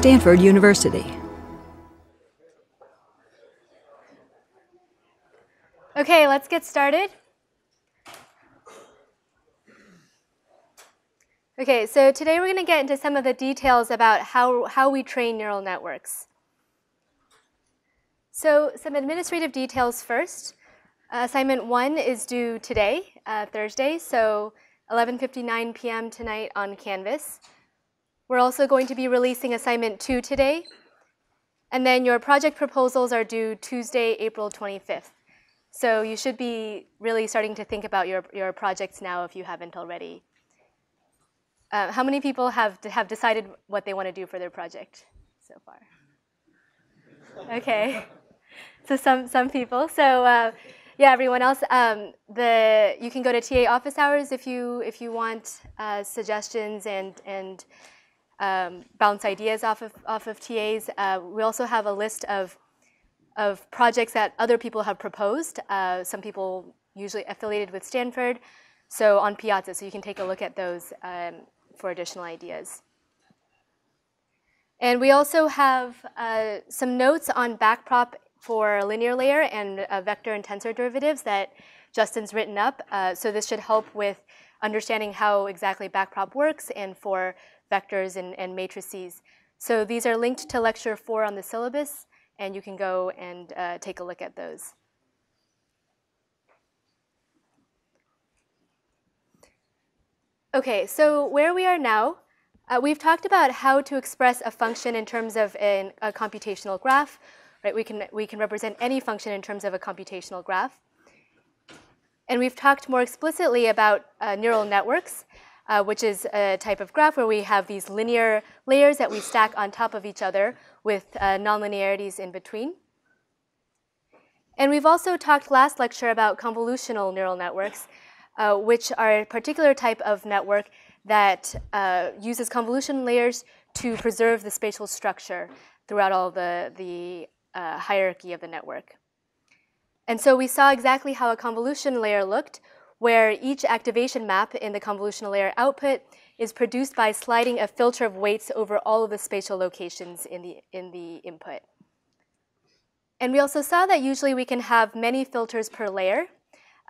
Stanford University. Okay, let's get started. Okay, so today we're going to get into some of the details about how, how we train neural networks. So some administrative details first. Assignment one is due today, uh, Thursday, so 11.59 p.m. tonight on Canvas. We're also going to be releasing assignment two today. And then your project proposals are due Tuesday, April 25th. So you should be really starting to think about your, your projects now if you haven't already. Uh, how many people have, have decided what they want to do for their project so far? Okay, so some, some people. So uh, yeah, everyone else, um, the, you can go to TA office hours if you, if you want uh, suggestions and, and um, bounce ideas off of, off of TAs. Uh, we also have a list of of projects that other people have proposed. Uh, some people usually affiliated with Stanford, so on Piazza, so you can take a look at those um, for additional ideas. And we also have uh, some notes on backprop for linear layer and uh, vector and tensor derivatives that Justin's written up. Uh, so this should help with understanding how exactly backprop works and for vectors and, and matrices. So these are linked to lecture four on the syllabus and you can go and uh, take a look at those. Okay, so where we are now, uh, we've talked about how to express a function in terms of an, a computational graph. Right, we can we can represent any function in terms of a computational graph. And we've talked more explicitly about uh, neural networks, uh, which is a type of graph where we have these linear layers that we stack on top of each other with uh, nonlinearities in between. And we've also talked last lecture about convolutional neural networks, uh, which are a particular type of network that uh, uses convolution layers to preserve the spatial structure throughout all the, the uh, hierarchy of the network. And so we saw exactly how a convolution layer looked, where each activation map in the convolutional layer output is produced by sliding a filter of weights over all of the spatial locations in the, in the input. And we also saw that usually we can have many filters per layer,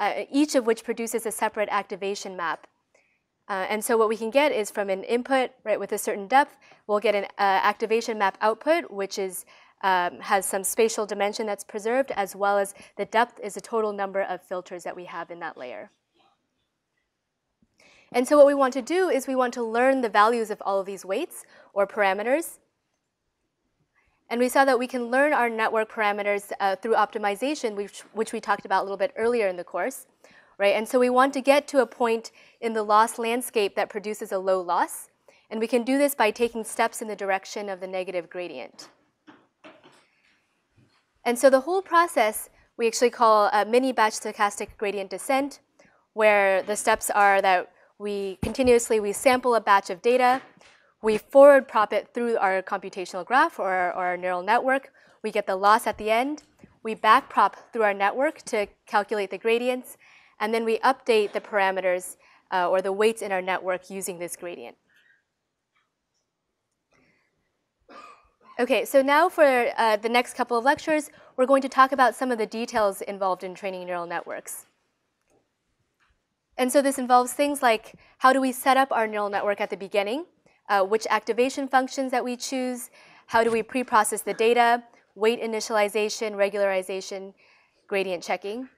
uh, each of which produces a separate activation map. Uh, and so what we can get is from an input, right, with a certain depth, we'll get an uh, activation map output, which is, um, has some spatial dimension that's preserved, as well as the depth is the total number of filters that we have in that layer. And so what we want to do is we want to learn the values of all of these weights or parameters. And we saw that we can learn our network parameters uh, through optimization, which, which we talked about a little bit earlier in the course. Right? And so we want to get to a point in the loss landscape that produces a low loss. And we can do this by taking steps in the direction of the negative gradient. And so the whole process we actually call a mini batch stochastic gradient descent, where the steps are that we continuously we sample a batch of data, we forward prop it through our computational graph or, or our neural network. We get the loss at the end. We back prop through our network to calculate the gradients, and then we update the parameters uh, or the weights in our network using this gradient. Okay, so now for uh, the next couple of lectures, we're going to talk about some of the details involved in training neural networks. And so this involves things like how do we set up our neural network at the beginning, uh, which activation functions that we choose, how do we pre-process the data, weight initialization, regularization, gradient checking.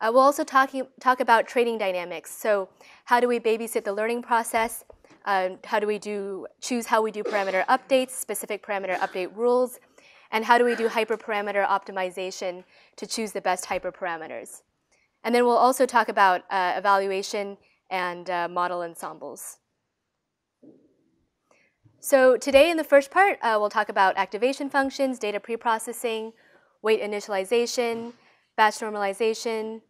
Uh, we'll also talk, talk about training dynamics. So how do we babysit the learning process? Uh, how do we do choose how we do parameter updates, specific parameter update rules, and how do we do hyperparameter optimization to choose the best hyperparameters. And then we'll also talk about uh, evaluation and uh, model ensembles. So today in the first part, uh, we'll talk about activation functions, data preprocessing, weight initialization, batch normalization,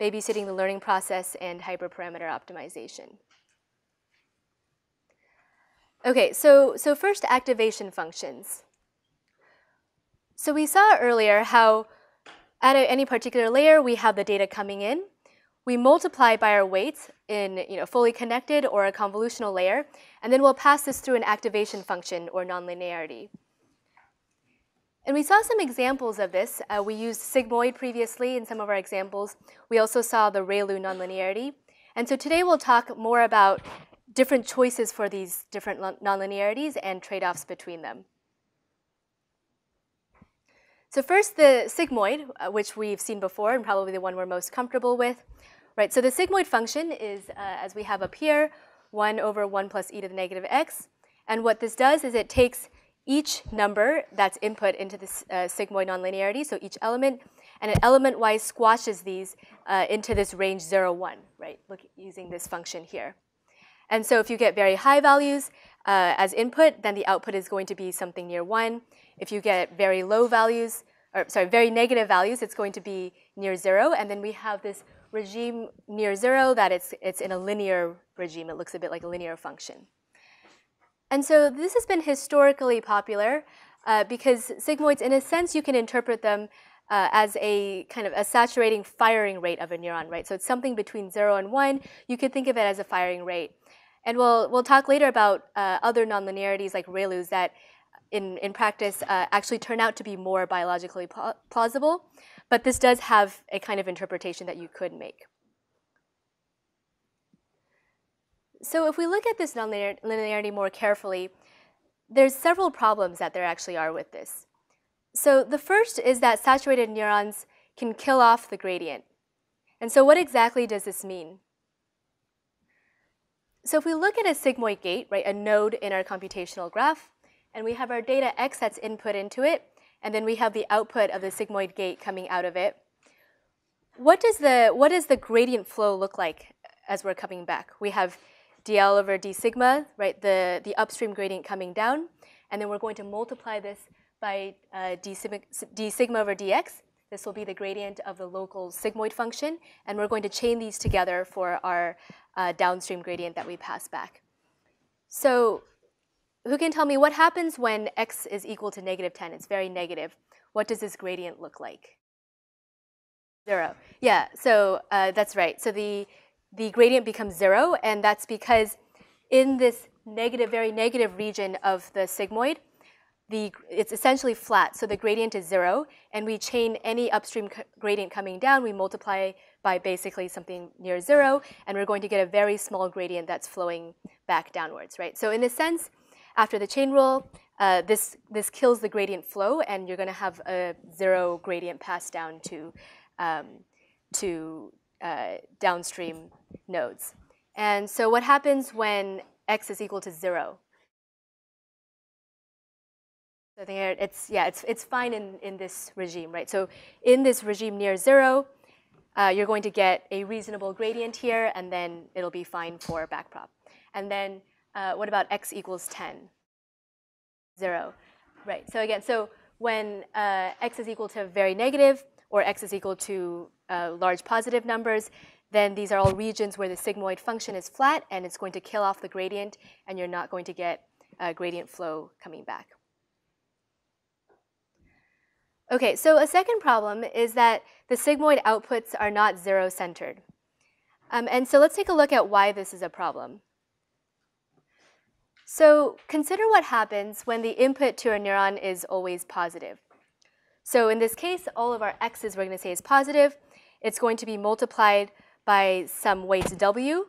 babysitting the learning process, and hyperparameter optimization. Okay, so, so first activation functions. So we saw earlier how at any particular layer, we have the data coming in. We multiply by our weights in you know, fully connected or a convolutional layer, and then we'll pass this through an activation function or nonlinearity. And we saw some examples of this. Uh, we used sigmoid previously in some of our examples. We also saw the ReLU nonlinearity. And so today we'll talk more about different choices for these different nonlinearities and trade-offs between them. So first, the sigmoid, uh, which we've seen before and probably the one we're most comfortable with. Right, so the sigmoid function is, uh, as we have up here, 1 over 1 plus e to the negative x. And what this does is it takes each number that's input into this uh, sigmoid nonlinearity, so each element, and it element-wise squashes these uh, into this range 0, 1, right, Look, using this function here. And so if you get very high values uh, as input, then the output is going to be something near 1. If you get very low values, or sorry, very negative values, it's going to be near 0. And then we have this regime near 0 that it's, it's in a linear regime. It looks a bit like a linear function. And so this has been historically popular uh, because sigmoids, in a sense, you can interpret them uh, as a kind of a saturating firing rate of a neuron, right? So it's something between 0 and 1. You could think of it as a firing rate. And we'll, we'll talk later about uh, other nonlinearities like ReLUs that in, in practice uh, actually turn out to be more biologically plausible. But this does have a kind of interpretation that you could make. So if we look at this nonlinearity more carefully, there's several problems that there actually are with this. So the first is that saturated neurons can kill off the gradient. And so what exactly does this mean? So if we look at a sigmoid gate, right, a node in our computational graph, and we have our data x that's input into it, and then we have the output of the sigmoid gate coming out of it. What does the, what does the gradient flow look like as we're coming back? We have dl over d sigma, right, the, the upstream gradient coming down, and then we're going to multiply this by uh, d, sigma, d sigma over dx. This will be the gradient of the local sigmoid function, and we're going to chain these together for our uh, downstream gradient that we pass back. So who can tell me what happens when x is equal to negative 10? It's very negative. What does this gradient look like? Zero. Yeah, so uh, that's right. So the, the gradient becomes zero, and that's because in this negative, very negative region of the sigmoid, the, it's essentially flat, so the gradient is zero, and we chain any upstream gradient coming down, we multiply by basically something near zero, and we're going to get a very small gradient that's flowing back downwards, right? So in a sense, after the chain rule, uh, this, this kills the gradient flow, and you're going to have a zero gradient pass down to, um, to uh, downstream nodes. And so what happens when x is equal to 0? So think it's, yeah, it's, it's fine in, in this regime, right? So in this regime near 0, uh, you're going to get a reasonable gradient here, and then it'll be fine for backprop. And then uh, what about x equals 10? 0. Right, so again, so when uh, x is equal to very negative or x is equal to uh, large positive numbers, then these are all regions where the sigmoid function is flat and it's going to kill off the gradient and you're not going to get gradient flow coming back. Okay, so a second problem is that the sigmoid outputs are not zero-centered. Um, and so let's take a look at why this is a problem. So consider what happens when the input to a neuron is always positive. So in this case, all of our x's we're going to say is positive. It's going to be multiplied by some weight w,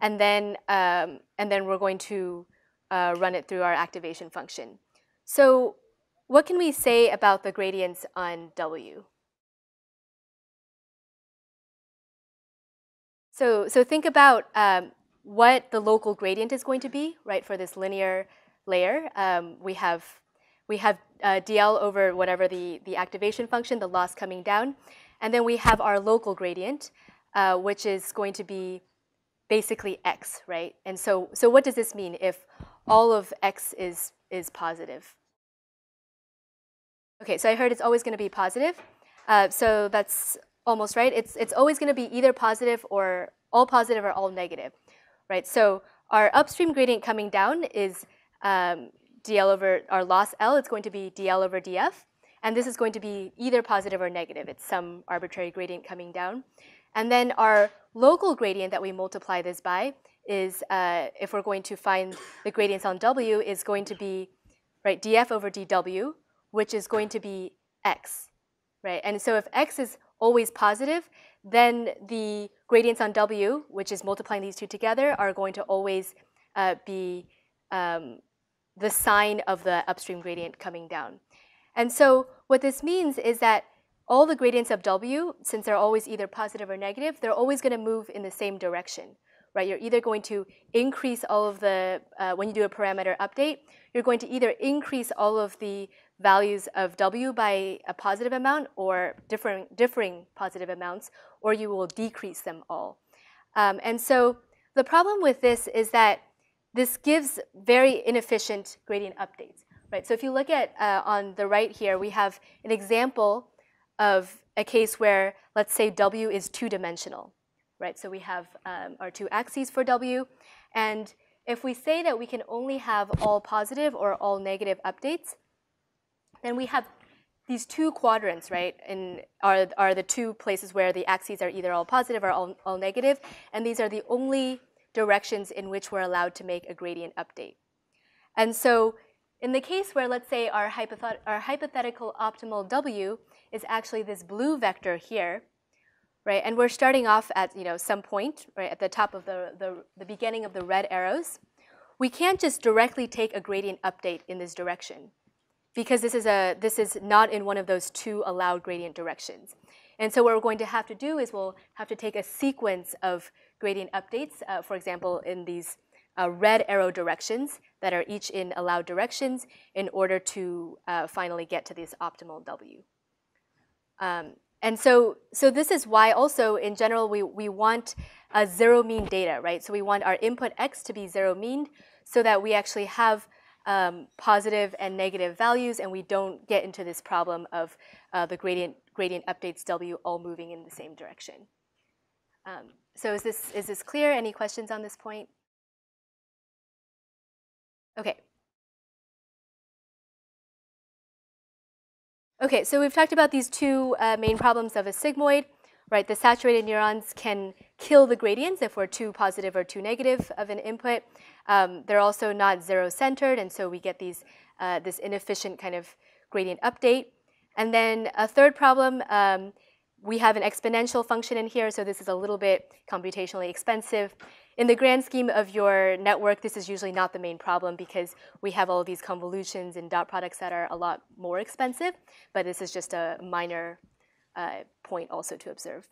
and then, um, and then we're going to uh, run it through our activation function. So what can we say about the gradients on w? So, so think about um, what the local gradient is going to be, right, for this linear layer. Um, we have, we have uh, dl over whatever the, the activation function, the loss coming down. And then we have our local gradient, uh, which is going to be basically x, right? And so, so what does this mean if all of x is, is positive? Okay, so I heard it's always going to be positive. Uh, so that's almost right. It's, it's always going to be either positive or all positive or all negative right? So our upstream gradient coming down is um, dl over our loss L, it's going to be dl over df. And this is going to be either positive or negative. It's some arbitrary gradient coming down. And then our local gradient that we multiply this by is, uh, if we're going to find the gradients on W, is going to be right df over dw, which is going to be x, right? And so if x is always positive, then the gradients on w, which is multiplying these two together, are going to always uh, be um, the sign of the upstream gradient coming down. And so what this means is that all the gradients of w, since they're always either positive or negative, they're always going to move in the same direction, right? You're either going to increase all of the, uh, when you do a parameter update, you're going to either increase all of the values of w by a positive amount or differing, differing positive amounts, or you will decrease them all. Um, and so the problem with this is that this gives very inefficient gradient updates, right? So if you look at uh, on the right here, we have an example of a case where, let's say, w is two-dimensional, right? So we have um, our two axes for w, and if we say that we can only have all positive or all negative updates, then we have these two quadrants, right, and are, are the two places where the axes are either all positive or all, all negative, and these are the only directions in which we're allowed to make a gradient update. And so in the case where, let's say, our, hypothet our hypothetical optimal w is actually this blue vector here, right? And we're starting off at you know some point, right, at the top of the, the, the beginning of the red arrows. We can't just directly take a gradient update in this direction because this is, a, this is not in one of those two allowed gradient directions. And so what we're going to have to do is we'll have to take a sequence of gradient updates, uh, for example, in these uh, red arrow directions that are each in allowed directions in order to uh, finally get to this optimal W. Um, and so, so this is why also in general we, we want a zero mean data, right? So we want our input x to be zero mean so that we actually have um, positive and negative values and we don't get into this problem of uh, the gradient, gradient updates w all moving in the same direction. Um, so is this, is this clear? Any questions on this point? Okay. Okay, so we've talked about these two uh, main problems of a sigmoid, right? The saturated neurons can kill the gradients if we're too positive or too negative of an input. Um, they're also not zero-centered, and so we get these, uh, this inefficient kind of gradient update. And then a third problem, um, we have an exponential function in here, so this is a little bit computationally expensive. In the grand scheme of your network, this is usually not the main problem because we have all these convolutions and dot products that are a lot more expensive, but this is just a minor uh, point also to observe.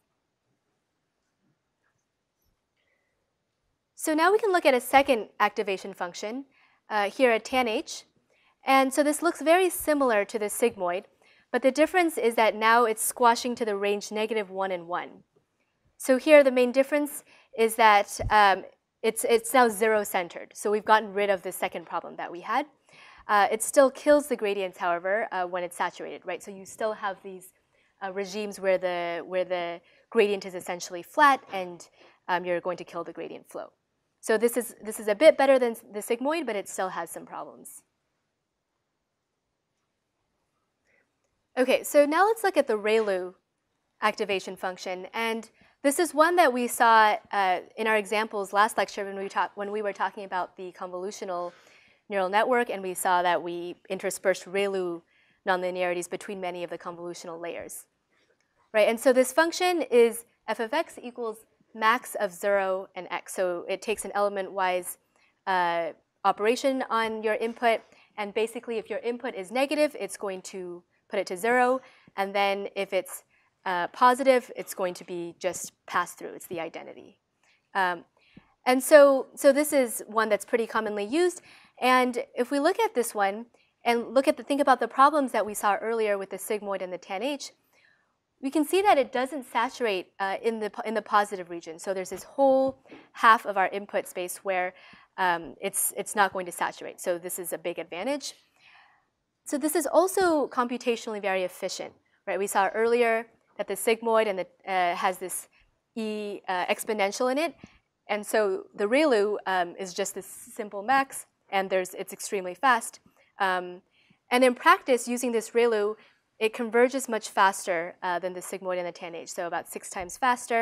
So now we can look at a second activation function uh, here at tanh. And so this looks very similar to the sigmoid, but the difference is that now it's squashing to the range negative 1 and 1. So here the main difference is that um, it's, it's now zero-centered. So we've gotten rid of the second problem that we had. Uh, it still kills the gradients, however, uh, when it's saturated, right? So you still have these uh, regimes where the, where the gradient is essentially flat and um, you're going to kill the gradient flow. So this is, this is a bit better than the sigmoid, but it still has some problems. Okay, so now let's look at the ReLU activation function. And this is one that we saw uh, in our examples last lecture when we, talk, when we were talking about the convolutional neural network, and we saw that we interspersed ReLU nonlinearities between many of the convolutional layers. Right, and so this function is f of x equals max of 0 and x. So it takes an element-wise uh, operation on your input. And basically, if your input is negative, it's going to put it to 0. And then if it's uh, positive, it's going to be just pass through. It's the identity. Um, and so, so this is one that's pretty commonly used. And if we look at this one and look at the think about the problems that we saw earlier with the sigmoid and the tanh, we can see that it doesn't saturate uh, in, the, in the positive region. So there's this whole half of our input space where um, it's, it's not going to saturate. So this is a big advantage. So this is also computationally very efficient. Right? We saw earlier that the sigmoid and the, uh, has this e uh, exponential in it. And so the ReLU um, is just this simple max, and there's, it's extremely fast. Um, and in practice, using this ReLU, it converges much faster uh, than the sigmoid and the tanh, so about six times faster.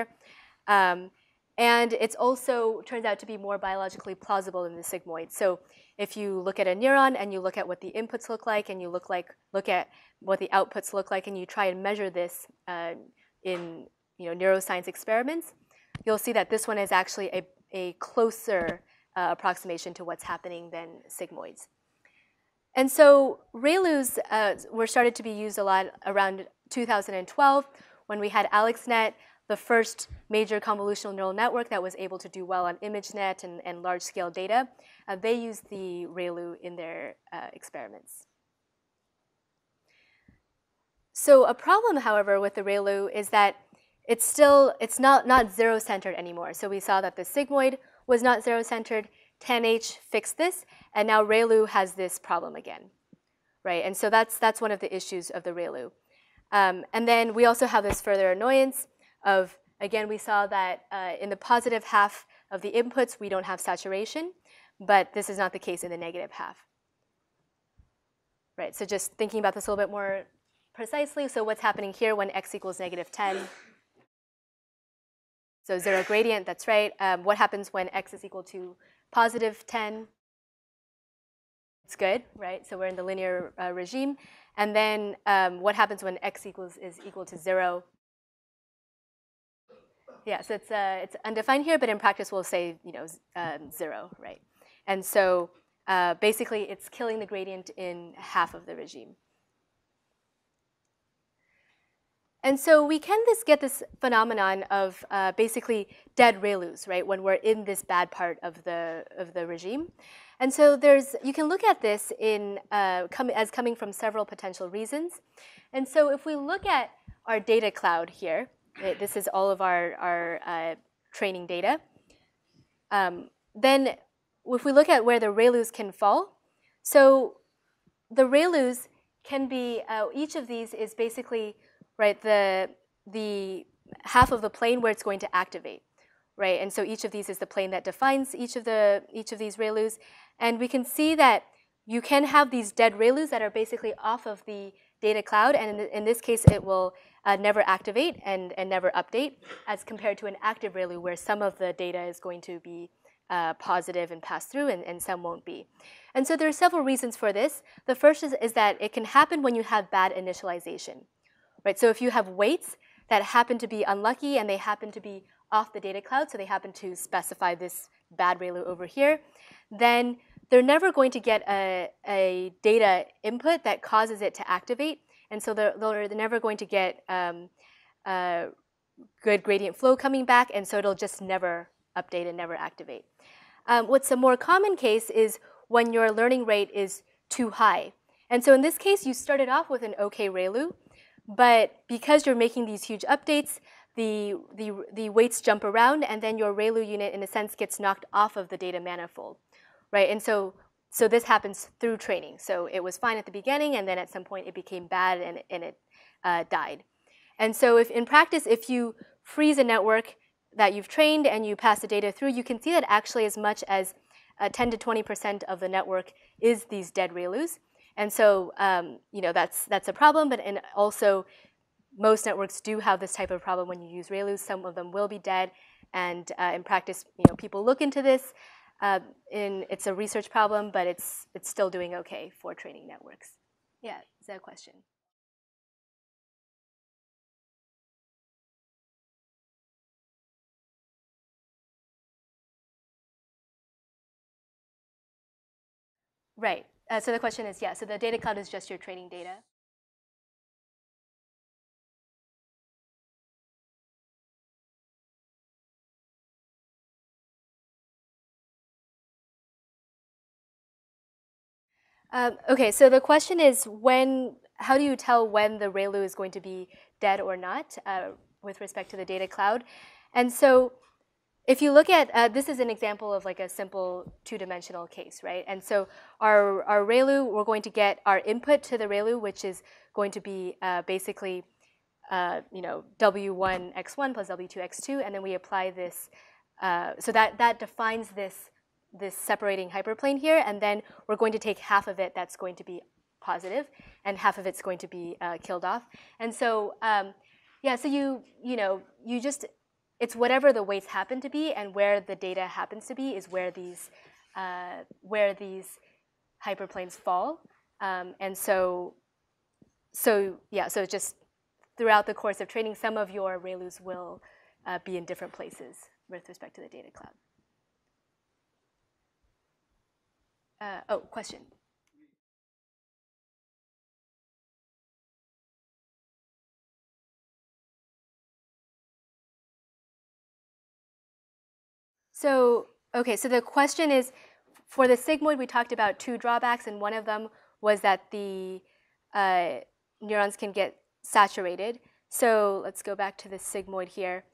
Um, And it's also turns out to be more biologically plausible than the sigmoid. So if you look at a neuron and you look at what the inputs look like and you look like look at what the outputs look like and you try and measure this uh, in you know neuroscience experiments, you'll see that this one is actually a, a closer uh, approximation to what's happening than sigmoids. And so ReLUs uh, were started to be used a lot around 2012 when we had AlexNet, the first major convolutional neural network that was able to do well on ImageNet and, and large-scale data. Uh, they used the ReLU in their uh, experiments. So a problem, however, with the ReLU is that it's still, it's not, not zero-centered anymore. So we saw that the sigmoid was not zero-centered. TANH fixed this, and now ReLU has this problem again, right? And so that's, that's one of the issues of the ReLU. Um, and then we also have this further annoyance of, again, we saw that uh, in the positive half of the inputs, we don't have saturation, but this is not the case in the negative half. Right, so just thinking about this a little bit more precisely, so what's happening here when x equals negative 10? So zero gradient, that's right. Um, what happens when x is equal to positive 10? It's good, right? So we're in the linear uh, regime. And then um, what happens when x equals is equal to 0? Yeah, so it's, uh, it's undefined here, but in practice we'll say you know um, 0, right? And so uh, basically it's killing the gradient in half of the regime. And so we can this, get this phenomenon of uh, basically dead ReLUs, right, when we're in this bad part of the, of the regime. And so there's, you can look at this in, uh, com as coming from several potential reasons. And so if we look at our data cloud here, right, this is all of our, our uh, training data, um, then if we look at where the ReLUs can fall, so the ReLUs can be, uh, each of these is basically right, the, the half of the plane where it's going to activate, right? And so each of these is the plane that defines each of, the, each of these ReLUs. And we can see that you can have these dead ReLUs that are basically off of the data cloud, and in, in this case, it will uh, never activate and, and never update, as compared to an active ReLU where some of the data is going to be uh, positive and pass through, and, and some won't be. And so there are several reasons for this. The first is, is that it can happen when you have bad initialization right? So if you have weights that happen to be unlucky and they happen to be off the data cloud, so they happen to specify this bad ReLU over here, then they're never going to get a, a data input that causes it to activate. And so they're, they're never going to get um, good gradient flow coming back, and so it'll just never update and never activate. Um, what's a more common case is when your learning rate is too high. And so in this case, you started off with an OK ReLU, but because you're making these huge updates, the, the, the weights jump around, and then your ReLU unit, in a sense, gets knocked off of the data manifold, right? And so, so this happens through training. So it was fine at the beginning, and then at some point it became bad and, and it uh, died. And so if in practice, if you freeze a network that you've trained and you pass the data through, you can see that actually as much as uh, 10 to 20% of the network is these dead ReLUs. And so, um, you know, that's, that's a problem, but and also most networks do have this type of problem when you use ReLUs. Some of them will be dead, and uh, in practice, you know, people look into this. Uh, in, it's a research problem, but it's, it's still doing okay for training networks. Yeah, is that a question? Right. Uh, so the question is, yeah, so the data cloud is just your training data. Um, okay, so the question is when, how do you tell when the ReLU is going to be dead or not uh, with respect to the data cloud? And so if you look at, uh, this is an example of like a simple two-dimensional case, right? And so our, our ReLU, we're going to get our input to the ReLU, which is going to be uh, basically, uh, you know, W1x1 plus W2x2, and then we apply this, uh, so that, that defines this, this separating hyperplane here, and then we're going to take half of it that's going to be positive, and half of it's going to be uh, killed off. And so, um, yeah, so you, you know, you just it's whatever the weights happen to be, and where the data happens to be is where these uh, where these hyperplanes fall. Um, and so, so yeah, so just throughout the course of training, some of your ReLUs will uh, be in different places with respect to the data cloud. Uh, oh, question. So, okay, so the question is, for the sigmoid, we talked about two drawbacks, and one of them was that the uh, neurons can get saturated. So let's go back to the sigmoid here.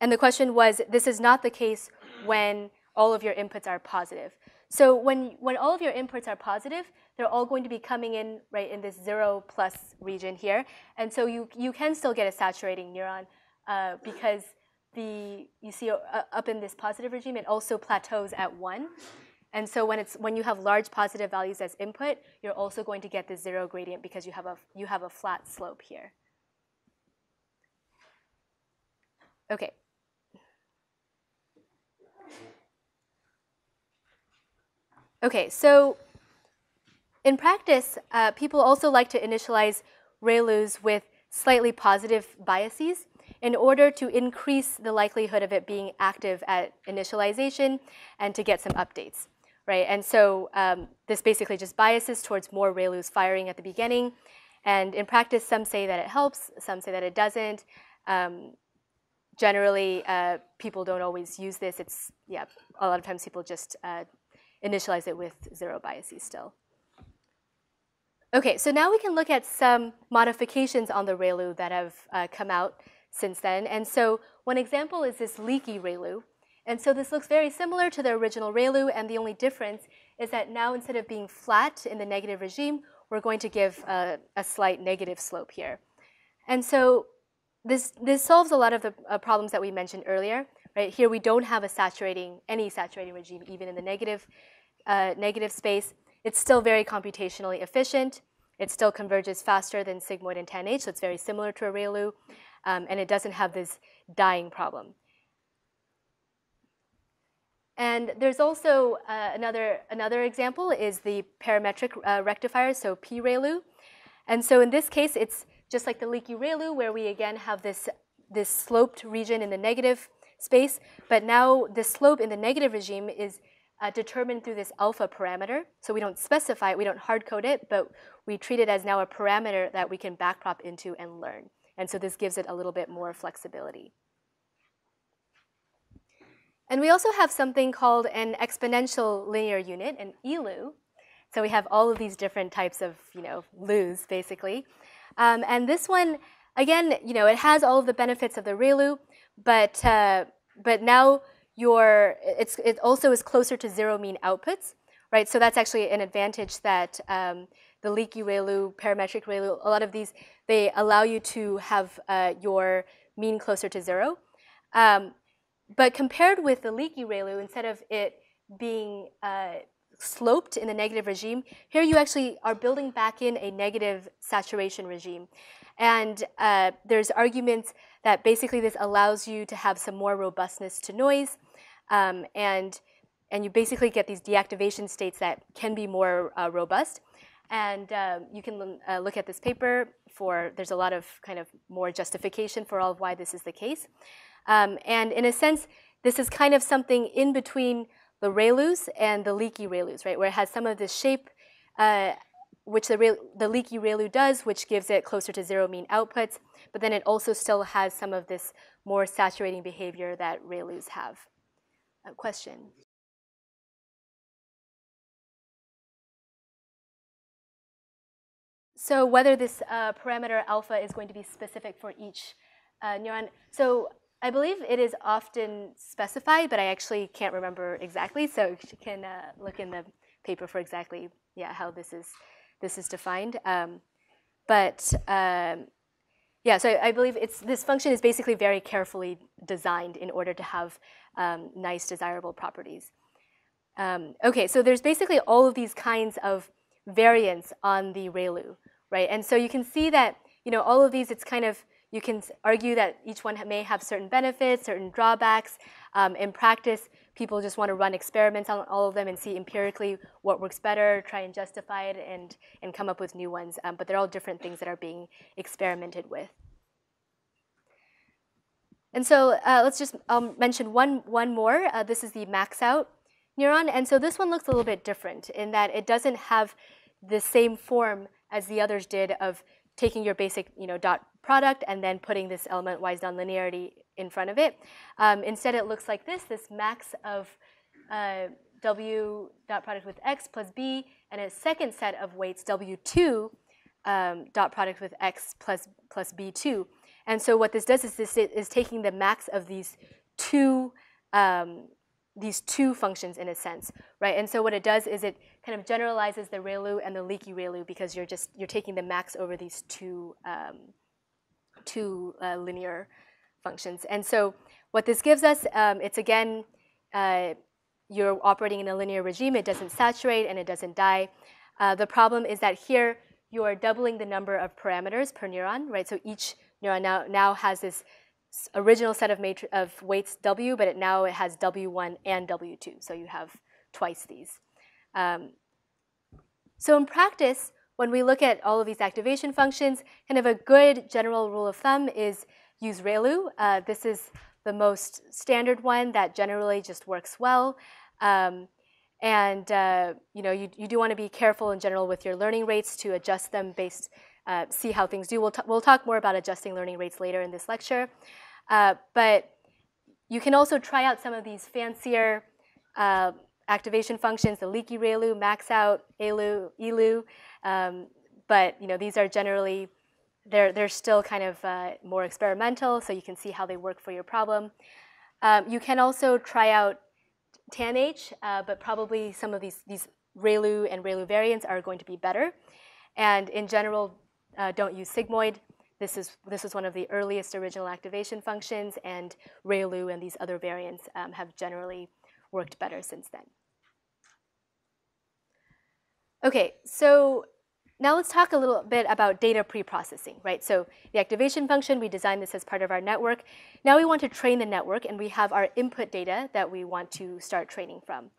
And the question was, this is not the case when all of your inputs are positive. So when, when all of your inputs are positive, they're all going to be coming in right in this zero plus region here. And so you, you can still get a saturating neuron uh, because the you see uh, up in this positive regime, it also plateaus at one. And so when it's when you have large positive values as input, you're also going to get the zero gradient because you have a you have a flat slope here. Okay. Okay, so in practice, uh, people also like to initialize ReLUs with slightly positive biases in order to increase the likelihood of it being active at initialization and to get some updates, right? And so um, this basically just biases towards more ReLUs firing at the beginning. And in practice, some say that it helps, some say that it doesn't. Um, generally, uh, people don't always use this. It's, yeah, a lot of times people just uh, initialize it with zero biases still. Okay, so now we can look at some modifications on the ReLU that have uh, come out since then. And so one example is this leaky ReLU. And so this looks very similar to the original ReLU, and the only difference is that now instead of being flat in the negative regime, we're going to give a, a slight negative slope here. And so this, this solves a lot of the uh, problems that we mentioned earlier. Right here, we don't have a saturating any saturating regime, even in the negative, uh, negative space. It's still very computationally efficient. It still converges faster than sigmoid and tanh, so it's very similar to a ReLU um, and it doesn't have this dying problem. And there's also uh, another, another example is the parametric uh, rectifier, so PReLU. And so in this case, it's just like the leaky ReLU, where we again have this, this sloped region in the negative space, but now the slope in the negative regime is uh, determined through this alpha parameter. So we don't specify it, we don't hard code it, but we treat it as now a parameter that we can backprop into and learn. And so this gives it a little bit more flexibility. And we also have something called an exponential linear unit, an ELU. So we have all of these different types of, you know, LUs, basically. Um, and this one, again, you know, it has all of the benefits of the ReLU, but, uh, but now your, it's, it also is closer to zero mean outputs, right? So that's actually an advantage that um, the leaky ReLU, parametric ReLU, a lot of these, they allow you to have uh, your mean closer to zero. Um, but compared with the leaky ReLU, instead of it being uh, sloped in the negative regime, here you actually are building back in a negative saturation regime. And uh, there's arguments that basically this allows you to have some more robustness to noise, um, and, and you basically get these deactivation states that can be more uh, robust. And um, you can uh, look at this paper for, there's a lot of kind of more justification for all of why this is the case. Um, and in a sense, this is kind of something in between the ReLUs and the leaky ReLUs, right? Where it has some of this shape, uh, which the, the leaky ReLU does, which gives it closer to zero mean outputs, but then it also still has some of this more saturating behavior that ReLUs have. A question? So whether this uh, parameter alpha is going to be specific for each uh, neuron. So I believe it is often specified, but I actually can't remember exactly. So you can uh, look in the paper for exactly yeah how this is this is defined. Um, but um, yeah, so I believe it's this function is basically very carefully designed in order to have um, nice desirable properties. Um, okay, so there's basically all of these kinds of variants on the ReLU right? And so you can see that, you know, all of these, it's kind of, you can argue that each one may have certain benefits, certain drawbacks. Um, in practice, people just want to run experiments on all of them and see empirically what works better, try and justify it, and, and come up with new ones. Um, but they're all different things that are being experimented with. And so uh, let's just um, mention one, one more. Uh, this is the maxout neuron. And so this one looks a little bit different in that it doesn't have the same form as the others did of taking your basic you know, dot product and then putting this element-wise nonlinearity in front of it. Um, instead, it looks like this, this max of uh, w dot product with x plus b, and a second set of weights, w2 um, dot product with x plus, plus b2. And so what this does is this is taking the max of these two um, these two functions in a sense, right? And so what it does is it kind of generalizes the ReLU and the leaky ReLU because you're just you're taking the max over these two um, two uh, linear functions. And so what this gives us, um, it's again, uh, you're operating in a linear regime. It doesn't saturate and it doesn't die. Uh, the problem is that here you are doubling the number of parameters per neuron, right? So each neuron now, now has this original set of, of weights W, but it now it has W1 and W2. So you have twice these. Um, so in practice, when we look at all of these activation functions, kind of a good general rule of thumb is use ReLU. Uh, this is the most standard one that generally just works well. Um, and uh, you know, you, you do want to be careful in general with your learning rates to adjust them based, uh, see how things do. We'll, we'll talk more about adjusting learning rates later in this lecture. Uh, but you can also try out some of these fancier uh, activation functions, the leaky ReLU, maxout, ELU, ELU. Um, but you know, these are generally, they're, they're still kind of uh, more experimental, so you can see how they work for your problem. Um, you can also try out TANH, uh, but probably some of these, these ReLU and ReLU variants are going to be better. And in general, uh, don't use sigmoid. This is, this is one of the earliest original activation functions, and ReLU and these other variants um, have generally worked better since then. Okay, so now let's talk a little bit about data preprocessing, right? So the activation function, we designed this as part of our network. Now we want to train the network, and we have our input data that we want to start training from.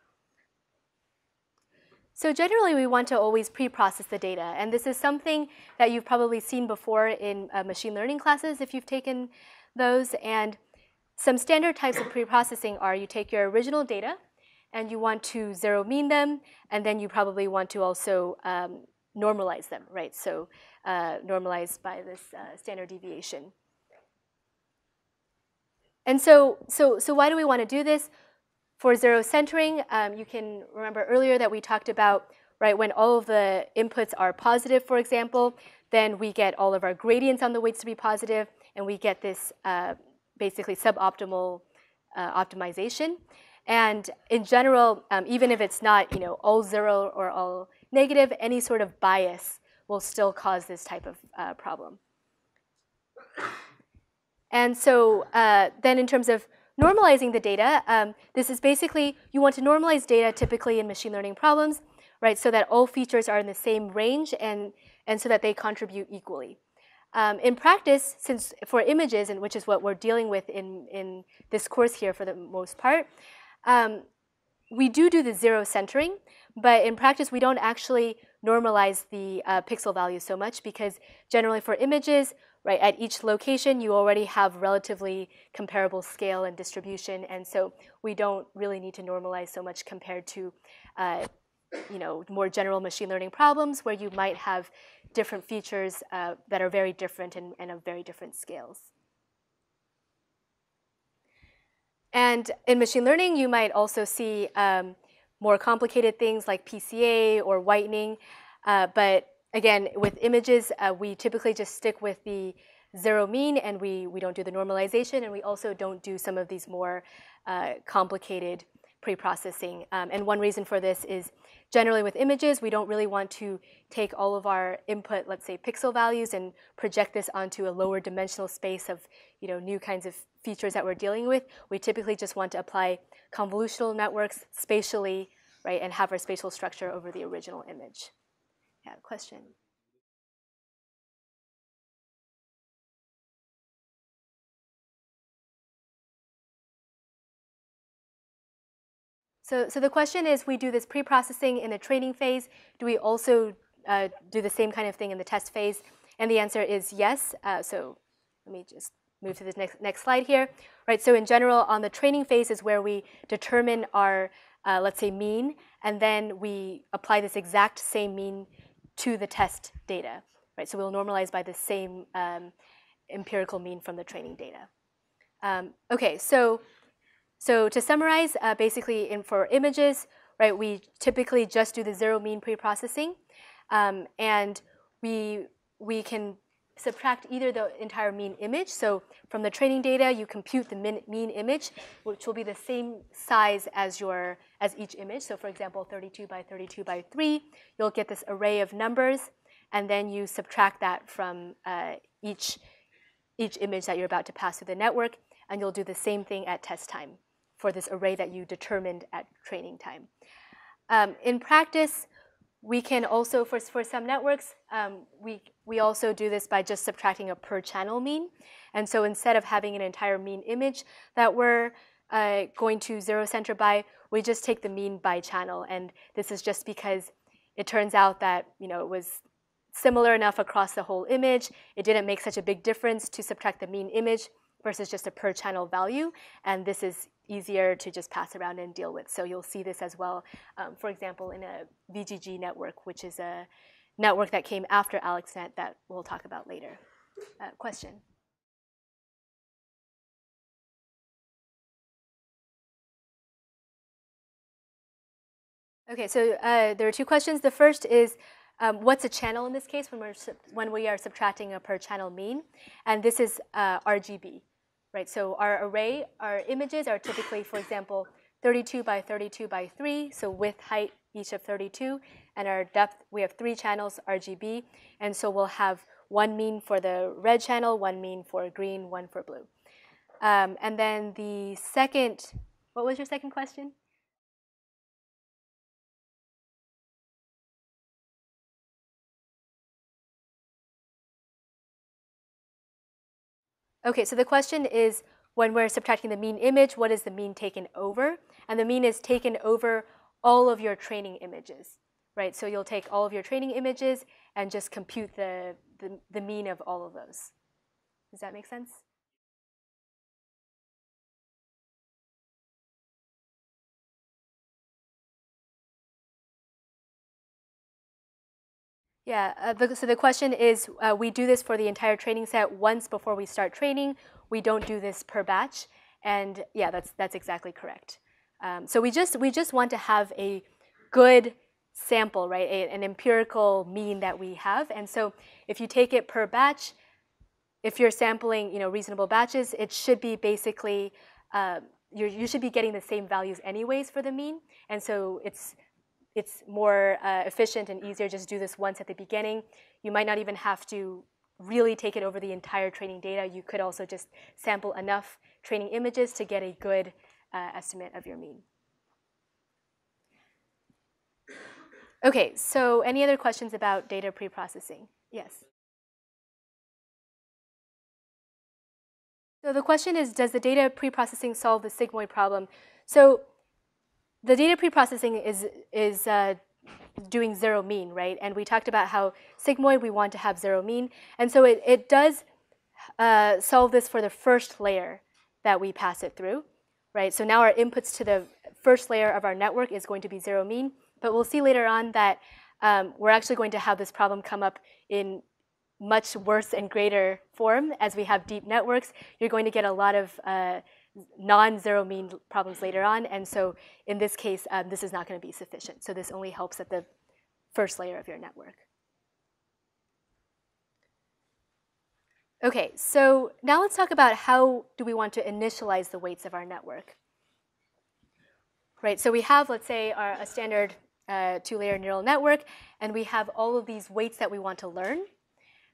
So generally, we want to always pre-process the data. And this is something that you've probably seen before in uh, machine learning classes if you've taken those. And some standard types of pre-processing are you take your original data, and you want to zero mean them, and then you probably want to also um, normalize them, right? So uh, normalized by this uh, standard deviation. And so, so, so why do we want to do this? For zero centering, um, you can remember earlier that we talked about, right, when all of the inputs are positive, for example, then we get all of our gradients on the weights to be positive, and we get this uh, basically suboptimal uh, optimization. And in general, um, even if it's not you know, all zero or all negative, any sort of bias will still cause this type of uh, problem. And so uh, then in terms of normalizing the data, um, this is basically, you want to normalize data typically in machine learning problems, right, so that all features are in the same range and, and so that they contribute equally. Um, in practice, since for images, and which is what we're dealing with in, in this course here for the most part, um, we do do the zero centering, but in practice, we don't actually normalize the uh, pixel values so much because generally for images, right, at each location, you already have relatively comparable scale and distribution, and so we don't really need to normalize so much compared to, uh, you know, more general machine learning problems where you might have different features uh, that are very different and, and of very different scales. And in machine learning, you might also see um, more complicated things like PCA or whitening. Uh, but again, with images, uh, we typically just stick with the zero mean and we, we don't do the normalization and we also don't do some of these more uh, complicated pre-processing. Um, and one reason for this is generally with images, we don't really want to take all of our input, let's say pixel values, and project this onto a lower dimensional space of you know, new kinds of features that we're dealing with. We typically just want to apply convolutional networks spatially, right, and have our spatial structure over the original image yeah question So, so the question is, we do this pre-processing in the training phase. Do we also uh, do the same kind of thing in the test phase? And the answer is yes. Uh, so let me just move to this next, next slide here. Right, so in general, on the training phase is where we determine our, uh, let's say, mean, and then we apply this exact same mean to the test data. Right, so we'll normalize by the same um, empirical mean from the training data. Um, okay, so, so to summarize, uh, basically in, for images, right, we typically just do the zero mean pre-processing, um, and we, we can subtract either the entire mean image. So from the training data, you compute the min, mean image, which will be the same size as your as each image. So for example, 32 by 32 by 3, you'll get this array of numbers, and then you subtract that from uh, each each image that you're about to pass through the network, and you'll do the same thing at test time for this array that you determined at training time. Um, in practice, we can also, for, for some networks, um, we, we also do this by just subtracting a per channel mean. And so instead of having an entire mean image that we're uh, going to zero center by, we just take the mean by channel. And this is just because it turns out that you know, it was similar enough across the whole image. It didn't make such a big difference to subtract the mean image versus just a per channel value. And this is easier to just pass around and deal with. So you'll see this as well, um, for example, in a VGG network, which is a network that came after AlexNet that we'll talk about later. Uh, question? Okay, so uh, there are two questions. The first is, um, what's a channel in this case when, we're when we are subtracting a per channel mean? And this is uh, RGB right? So our array, our images are typically, for example, 32 by 32 by 3, so width, height, each of 32, and our depth, we have three channels, RGB, and so we'll have one mean for the red channel, one mean for green, one for blue. Um, and then the second, what was your second question? Okay, so the question is when we're subtracting the mean image, what is the mean taken over? And the mean is taken over all of your training images, right? So you'll take all of your training images and just compute the, the, the mean of all of those. Does that make sense? Yeah, uh, so the question is, uh, we do this for the entire training set once before we start training. We don't do this per batch, and yeah, that's that's exactly correct. Um, so we just we just want to have a good sample, right? A, an empirical mean that we have, and so if you take it per batch, if you're sampling, you know, reasonable batches, it should be basically uh, you should be getting the same values anyways for the mean, and so it's it's more uh, efficient and easier just do this once at the beginning. You might not even have to really take it over the entire training data. You could also just sample enough training images to get a good uh, estimate of your mean. Okay, so any other questions about data preprocessing? Yes. So the question is, does the data preprocessing solve the sigmoid problem? So the data preprocessing is, is uh, doing zero mean, right? And we talked about how sigmoid, we want to have zero mean. And so it, it does uh, solve this for the first layer that we pass it through, right? So now our inputs to the first layer of our network is going to be zero mean. But we'll see later on that um, we're actually going to have this problem come up in much worse and greater form as we have deep networks. You're going to get a lot of uh, non-zero mean problems later on. And so in this case, um, this is not going to be sufficient. So this only helps at the first layer of your network. Okay, so now let's talk about how do we want to initialize the weights of our network. Right, so we have, let's say, our, a standard uh, two-layer neural network, and we have all of these weights that we want to learn,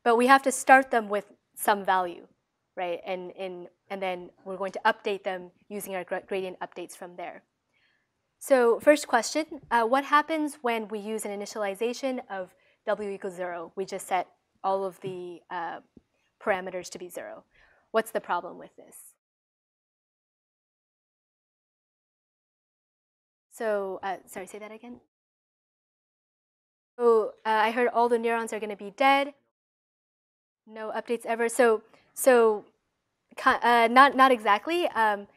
but we have to start them with some value right? And, and, and then we're going to update them using our gradient updates from there. So first question, uh, what happens when we use an initialization of w equals 0? We just set all of the uh, parameters to be 0. What's the problem with this? So, uh, sorry, say that again. So uh, I heard all the neurons are going to be dead. No updates ever. So, so uh, not not exactly. Um,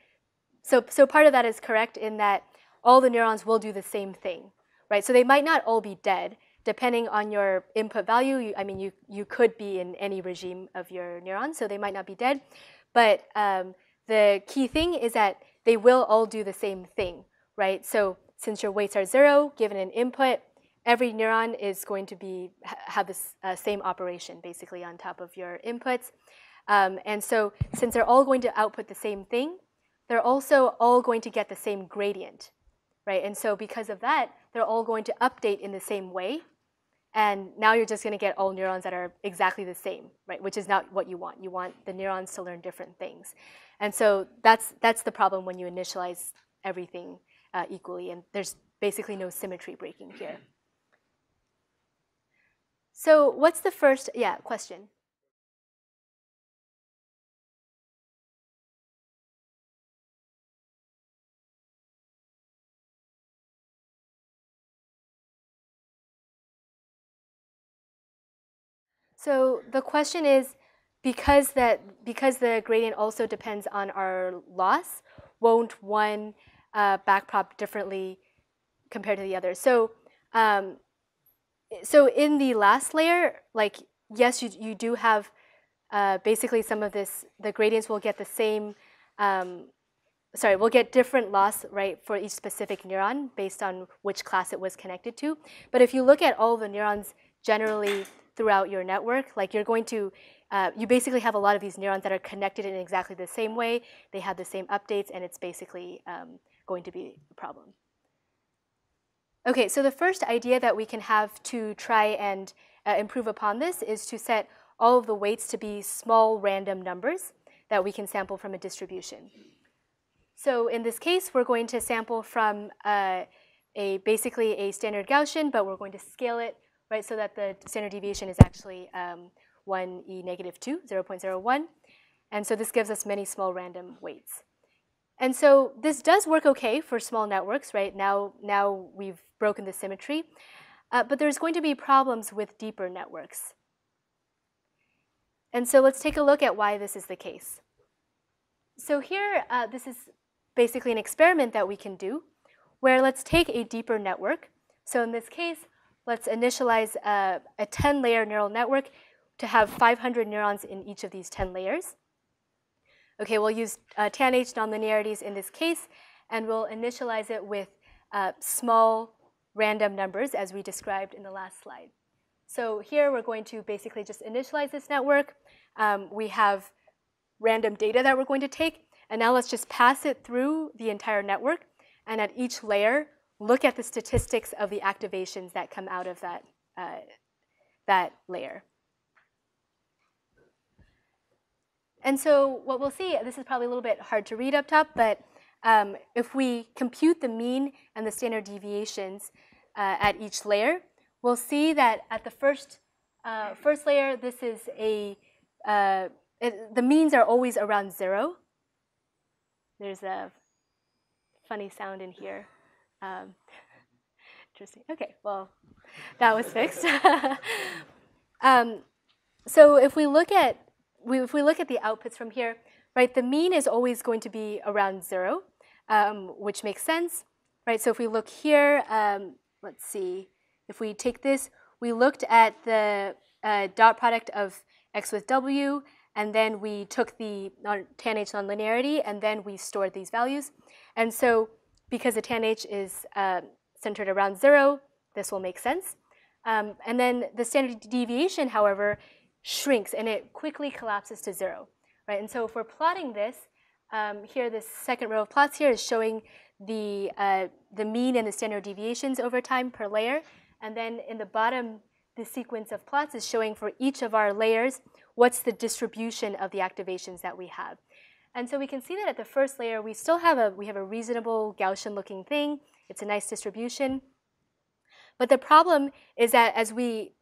so, so part of that is correct in that all the neurons will do the same thing, right? So they might not all be dead, depending on your input value. You, I mean, you you could be in any regime of your neurons, so they might not be dead. But um, the key thing is that they will all do the same thing, right? So since your weights are zero, given an input, every neuron is going to be have the uh, same operation basically on top of your inputs. Um, and so since they're all going to output the same thing, they're also all going to get the same gradient, right? And so because of that, they're all going to update in the same way. And now you're just going to get all neurons that are exactly the same, right? Which is not what you want. You want the neurons to learn different things. And so that's, that's the problem when you initialize everything uh, equally. And there's basically no symmetry breaking here. So what's the first, yeah, question? So the question is, because that because the gradient also depends on our loss, won't one uh, backprop differently compared to the other? So um, so in the last layer, like yes, you you do have uh, basically some of this. The gradients will get the same. Um, sorry, we'll get different loss right for each specific neuron based on which class it was connected to. But if you look at all the neurons generally throughout your network. Like you're going to, uh, you basically have a lot of these neurons that are connected in exactly the same way. They have the same updates, and it's basically um, going to be a problem. Okay, so the first idea that we can have to try and uh, improve upon this is to set all of the weights to be small random numbers that we can sample from a distribution. So in this case, we're going to sample from uh, a basically a standard Gaussian, but we're going to scale it right? So that the standard deviation is actually um, 1e negative 2, 0.01. And so this gives us many small random weights. And so this does work okay for small networks, right? Now, now we've broken the symmetry. Uh, but there's going to be problems with deeper networks. And so let's take a look at why this is the case. So here, uh, this is basically an experiment that we can do, where let's take a deeper network. So in this case, let's initialize a, a 10 layer neural network to have 500 neurons in each of these 10 layers. Okay, we'll use uh, tanh nonlinearities in this case, and we'll initialize it with uh, small random numbers as we described in the last slide. So here we're going to basically just initialize this network. Um, we have random data that we're going to take, and now let's just pass it through the entire network. And at each layer, look at the statistics of the activations that come out of that, uh, that layer. And so what we'll see, this is probably a little bit hard to read up top, but um, if we compute the mean and the standard deviations uh, at each layer, we'll see that at the first, uh, first layer, this is a, uh, it, the means are always around zero. There's a funny sound in here. Um, interesting. Okay, well, that was fixed. um, so if we look at we, if we look at the outputs from here, right, the mean is always going to be around zero, um, which makes sense, right? So if we look here, um, let's see, if we take this, we looked at the uh, dot product of x with w, and then we took the non tanh nonlinearity, and then we stored these values. And so because the tanh is uh, centered around zero, this will make sense. Um, and then the standard deviation, however, shrinks and it quickly collapses to zero, right? And so if we're plotting this, um, here this second row of plots here is showing the, uh, the mean and the standard deviations over time per layer. And then in the bottom, the sequence of plots is showing for each of our layers, what's the distribution of the activations that we have. And so we can see that at the first layer, we still have a, we have a reasonable Gaussian looking thing. It's a nice distribution. But the problem is that as we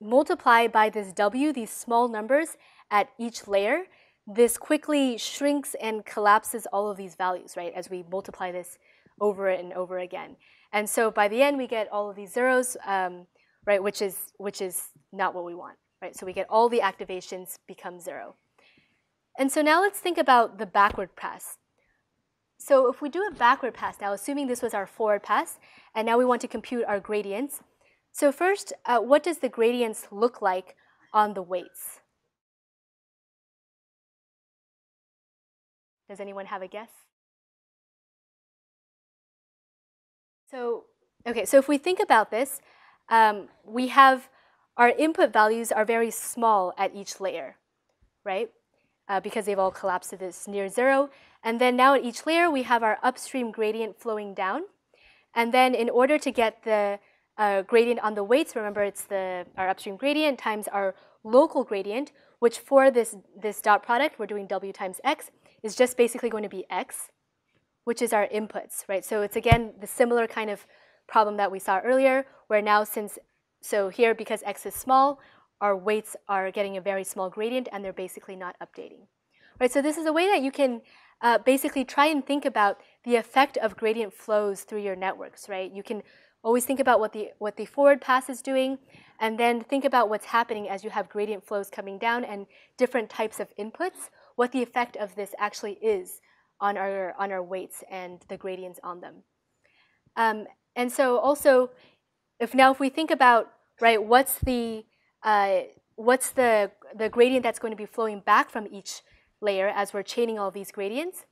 multiply by this W, these small numbers at each layer, this quickly shrinks and collapses all of these values, right, as we multiply this over and over again. And so by the end, we get all of these zeros, um, right, which is, which is not what we want, right? So we get all the activations become zero. And so now let's think about the backward pass. So if we do a backward pass now, assuming this was our forward pass, and now we want to compute our gradients. So first, uh, what does the gradients look like on the weights? Does anyone have a guess? So, okay, so if we think about this, um, we have our input values are very small at each layer, right? Uh, because they've all collapsed to this near zero. And then now at each layer, we have our upstream gradient flowing down. And then in order to get the uh, gradient on the weights, remember it's the our upstream gradient times our local gradient, which for this, this dot product, we're doing w times x, is just basically going to be x, which is our inputs, right? So it's again the similar kind of problem that we saw earlier, where now since, so here because x is small, our weights are getting a very small gradient and they're basically not updating. Right, so this is a way that you can uh, basically try and think about the effect of gradient flows through your networks, right? You can always think about what the, what the forward pass is doing, and then think about what's happening as you have gradient flows coming down and different types of inputs, what the effect of this actually is on our, on our weights and the gradients on them. Um, and so also, if now if we think about, right, what's the, uh, what's the, the gradient that's going to be flowing back from each layer as we're chaining all these gradients.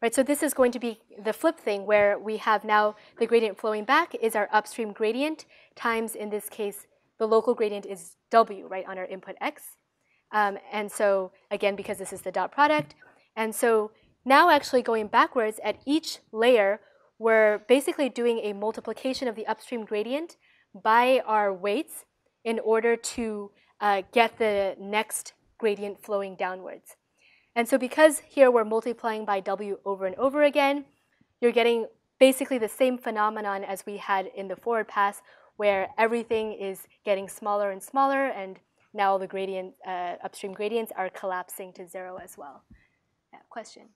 Right, so this is going to be the flip thing where we have now the gradient flowing back is our upstream gradient times, in this case, the local gradient is W, right, on our input X. Um, and so, again, because this is the dot product. And so now actually going backwards at each layer, we're basically doing a multiplication of the upstream gradient by our weights in order to uh, get the next gradient flowing downwards. And so because here we're multiplying by w over and over again, you're getting basically the same phenomenon as we had in the forward pass, where everything is getting smaller and smaller, and now the gradient, uh, upstream gradients are collapsing to zero as well. Yeah, question?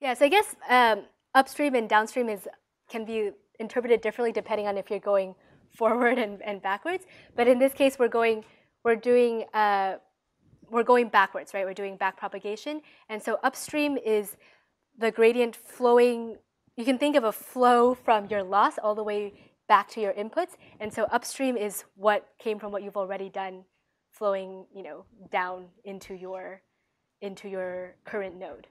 Yes, I guess um, upstream and downstream is can be interpreted differently depending on if you're going forward and, and backwards. But in this case, we're going, we're doing, uh, we're going backwards, right? We're doing back propagation. And so upstream is the gradient flowing, you can think of a flow from your loss all the way back to your inputs. And so upstream is what came from what you've already done flowing, you know, down into your, into your current node.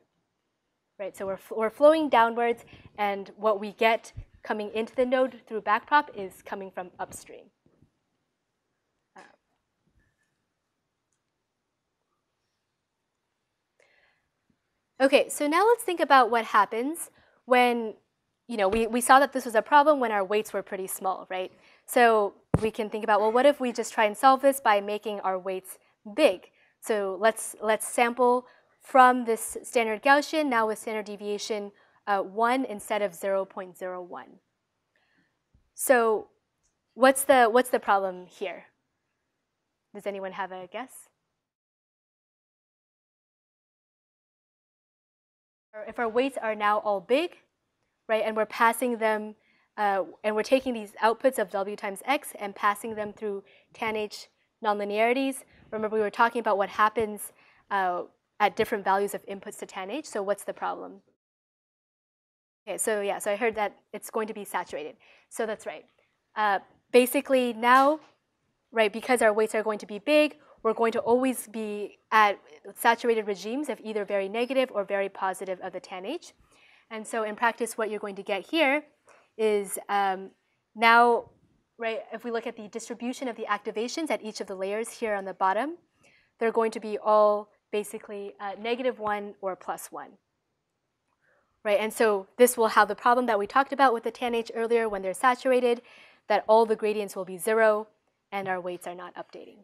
Right, so we're, we're flowing downwards, and what we get coming into the node through backprop is coming from upstream. Uh, okay, so now let's think about what happens when, you know, we, we saw that this was a problem when our weights were pretty small, right? So we can think about, well, what if we just try and solve this by making our weights big? So let's, let's sample from this standard Gaussian, now with standard deviation uh, 1 instead of 0.01. So what's the, what's the problem here? Does anyone have a guess? If our weights are now all big, right, and we're passing them, uh, and we're taking these outputs of w times x and passing them through tanh nonlinearities. Remember, we were talking about what happens uh, at different values of inputs to tanh. So what's the problem? Okay, so yeah, so I heard that it's going to be saturated. So that's right. Uh, basically now, right, because our weights are going to be big, we're going to always be at saturated regimes of either very negative or very positive of the tanh. And so in practice, what you're going to get here is um, now, right, if we look at the distribution of the activations at each of the layers here on the bottom, they're going to be all basically uh, negative one or plus one right? And so this will have the problem that we talked about with the tanh earlier when they're saturated, that all the gradients will be zero and our weights are not updating.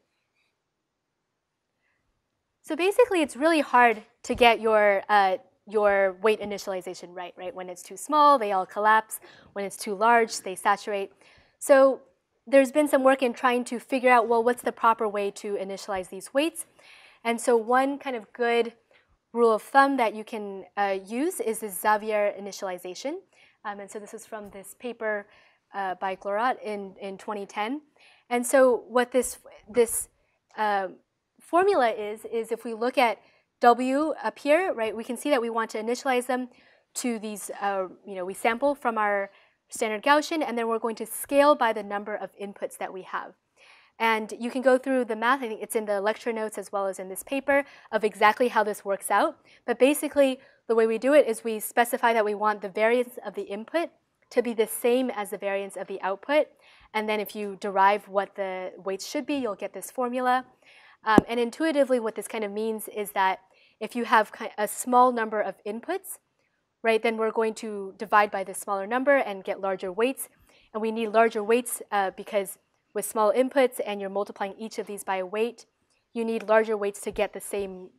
So basically, it's really hard to get your, uh, your weight initialization right, right? When it's too small, they all collapse. When it's too large, they saturate. So there's been some work in trying to figure out, well, what's the proper way to initialize these weights? And so one kind of good rule of thumb that you can uh, use is this Xavier initialization. Um, and so this is from this paper uh, by Glorot in, in 2010. And so what this, this uh, formula is, is if we look at W up here, right, we can see that we want to initialize them to these, uh, you know, we sample from our standard Gaussian, and then we're going to scale by the number of inputs that we have. And you can go through the math, I think it's in the lecture notes as well as in this paper, of exactly how this works out. But basically, the way we do it is we specify that we want the variance of the input to be the same as the variance of the output. And then if you derive what the weights should be, you'll get this formula. Um, and intuitively, what this kind of means is that if you have a small number of inputs, right, then we're going to divide by the smaller number and get larger weights. And we need larger weights uh, because with small inputs and you're multiplying each of these by a weight, you need larger weights to get the same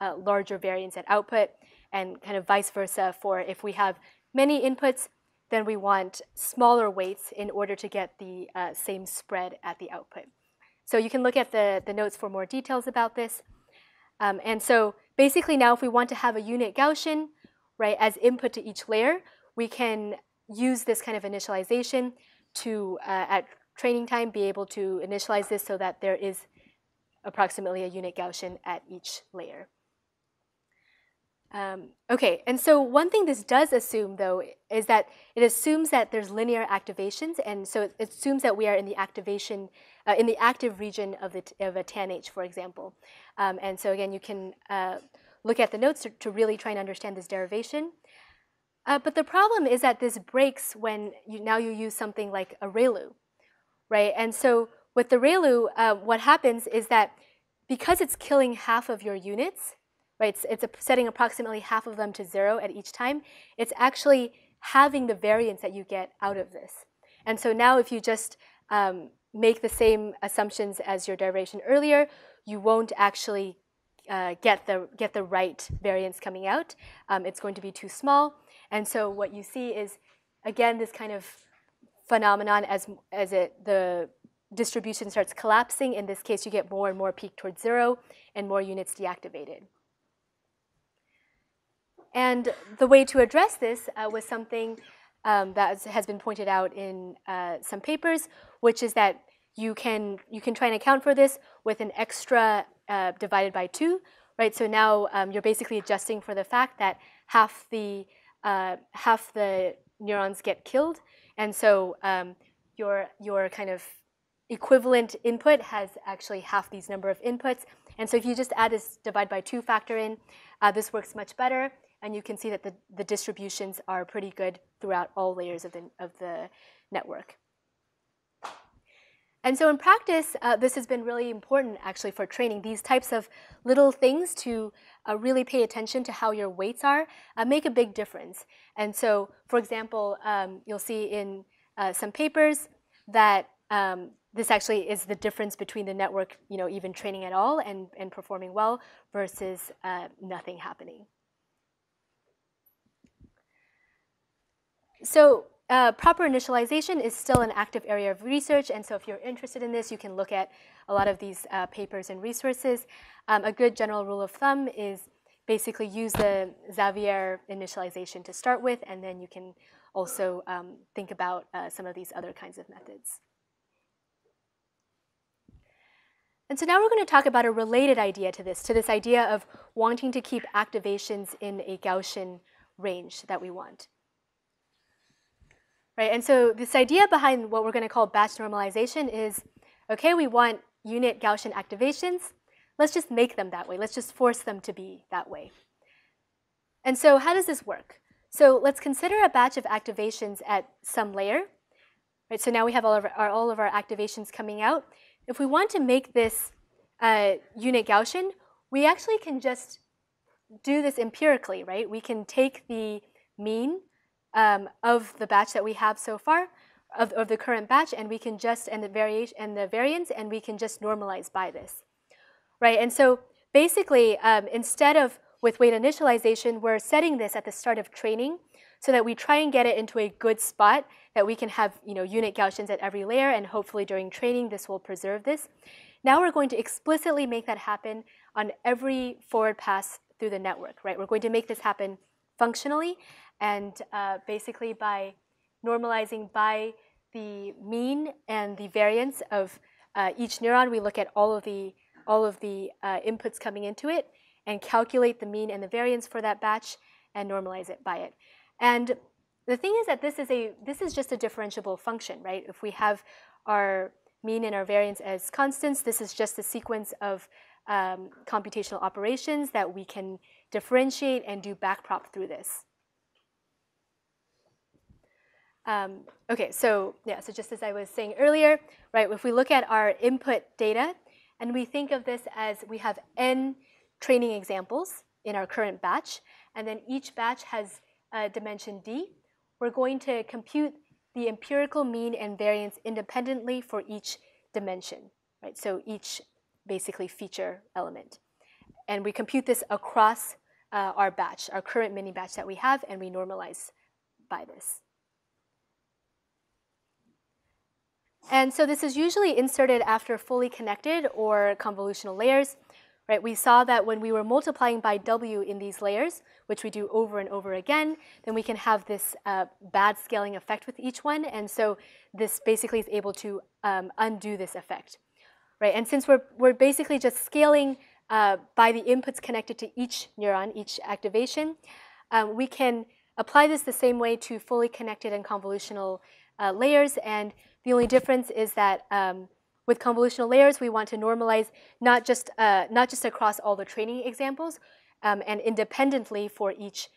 uh, larger variance at output and kind of vice versa for if we have many inputs, then we want smaller weights in order to get the uh, same spread at the output. So you can look at the, the notes for more details about this. Um, and so basically now if we want to have a unit Gaussian, right, as input to each layer, we can use this kind of initialization to, uh, at training time, be able to initialize this so that there is approximately a unit Gaussian at each layer. Um, okay, and so one thing this does assume, though, is that it assumes that there's linear activations, and so it assumes that we are in the activation, uh, in the active region of, the of a tanh, for example. Um, and so again, you can uh, look at the notes to, to, really try and understand this derivation. Uh, but the problem is that this breaks when you, now you use something like a ReLU right? And so with the ReLU, uh, what happens is that because it's killing half of your units, right, it's, it's setting approximately half of them to zero at each time, it's actually having the variance that you get out of this. And so now if you just um, make the same assumptions as your derivation earlier, you won't actually uh, get, the, get the right variance coming out. Um, it's going to be too small. And so what you see is, again, this kind of phenomenon as, as it, the distribution starts collapsing. In this case, you get more and more peak towards zero and more units deactivated. And the way to address this uh, was something um, that has been pointed out in uh, some papers, which is that you can, you can try and account for this with an extra uh, divided by 2, right? So now um, you're basically adjusting for the fact that half the, uh, half the neurons get killed and so um, your, your kind of equivalent input has actually half these number of inputs. And so if you just add this divide by 2 factor in, uh, this works much better. And you can see that the, the distributions are pretty good throughout all layers of the, of the network. And so in practice, uh, this has been really important actually for training. These types of little things to uh, really pay attention to how your weights are uh, make a big difference. And so, for example, um, you'll see in uh, some papers that um, this actually is the difference between the network, you know, even training at all and, and performing well versus uh, nothing happening. So uh, proper initialization is still an active area of research, and so if you're interested in this, you can look at a lot of these uh, papers and resources. Um, a good general rule of thumb is basically use the Xavier initialization to start with, and then you can also um, think about uh, some of these other kinds of methods. And so now we're going to talk about a related idea to this, to this idea of wanting to keep activations in a Gaussian range that we want. Right, and so this idea behind what we're going to call batch normalization is, okay, we want unit Gaussian activations. Let's just make them that way. Let's just force them to be that way. And so how does this work? So let's consider a batch of activations at some layer. Right, so now we have all of our, all of our activations coming out. If we want to make this uh, unit Gaussian, we actually can just do this empirically, right? We can take the mean um, of the batch that we have so far, of, of the current batch, and we can just, and the variation, and the variance, and we can just normalize by this, right? And so basically, um, instead of with weight initialization, we're setting this at the start of training so that we try and get it into a good spot that we can have you know, unit Gaussians at every layer, and hopefully during training this will preserve this. Now we're going to explicitly make that happen on every forward pass through the network, right? We're going to make this happen functionally and uh, basically by normalizing by the mean and the variance of uh, each neuron, we look at all of the, all of the uh, inputs coming into it and calculate the mean and the variance for that batch and normalize it by it. And the thing is that this is, a, this is just a differentiable function, right? If we have our mean and our variance as constants, this is just a sequence of um, computational operations that we can differentiate and do backprop through this. Um, okay, so yeah, so just as I was saying earlier, right, if we look at our input data and we think of this as we have n training examples in our current batch, and then each batch has a dimension d, we're going to compute the empirical mean and variance independently for each dimension, right? So each basically feature element. And we compute this across uh, our batch, our current mini batch that we have, and we normalize by this. And so this is usually inserted after fully connected or convolutional layers. Right? We saw that when we were multiplying by W in these layers, which we do over and over again, then we can have this uh, bad scaling effect with each one. And so this basically is able to um, undo this effect. Right? And since we're, we're basically just scaling uh, by the inputs connected to each neuron, each activation, um, we can apply this the same way to fully connected and convolutional uh, layers. And the only difference is that um, with convolutional layers, we want to normalize not just, uh, not just across all the training examples um, and independently for each,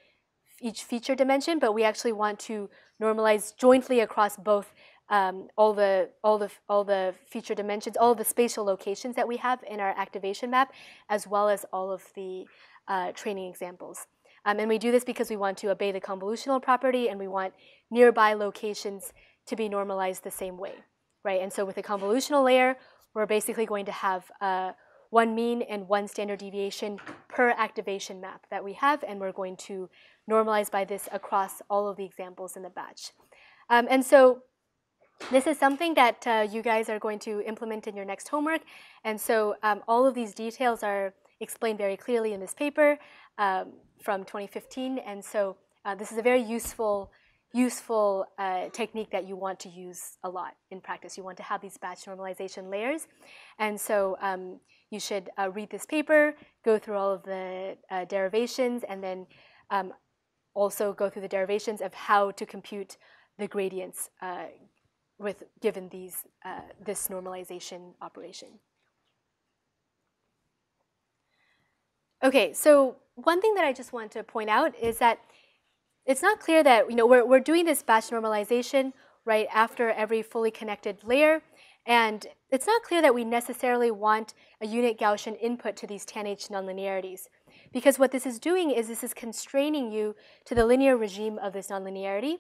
each feature dimension, but we actually want to normalize jointly across both um, all, the, all, the, all the feature dimensions, all the spatial locations that we have in our activation map, as well as all of the uh, training examples. Um, and we do this because we want to obey the convolutional property and we want nearby locations to be normalized the same way, right? And so with a convolutional layer, we're basically going to have uh, one mean and one standard deviation per activation map that we have, and we're going to normalize by this across all of the examples in the batch. Um, and so this is something that uh, you guys are going to implement in your next homework. And so um, all of these details are explained very clearly in this paper um, from 2015. And so uh, this is a very useful useful uh, technique that you want to use a lot in practice. You want to have these batch normalization layers. And so um, you should uh, read this paper, go through all of the uh, derivations, and then um, also go through the derivations of how to compute the gradients uh, with given these uh, this normalization operation. Okay, so one thing that I just want to point out is that it's not clear that, you know, we're, we're doing this batch normalization right after every fully connected layer. And it's not clear that we necessarily want a unit Gaussian input to these tanh nonlinearities. Because what this is doing is this is constraining you to the linear regime of this nonlinearity.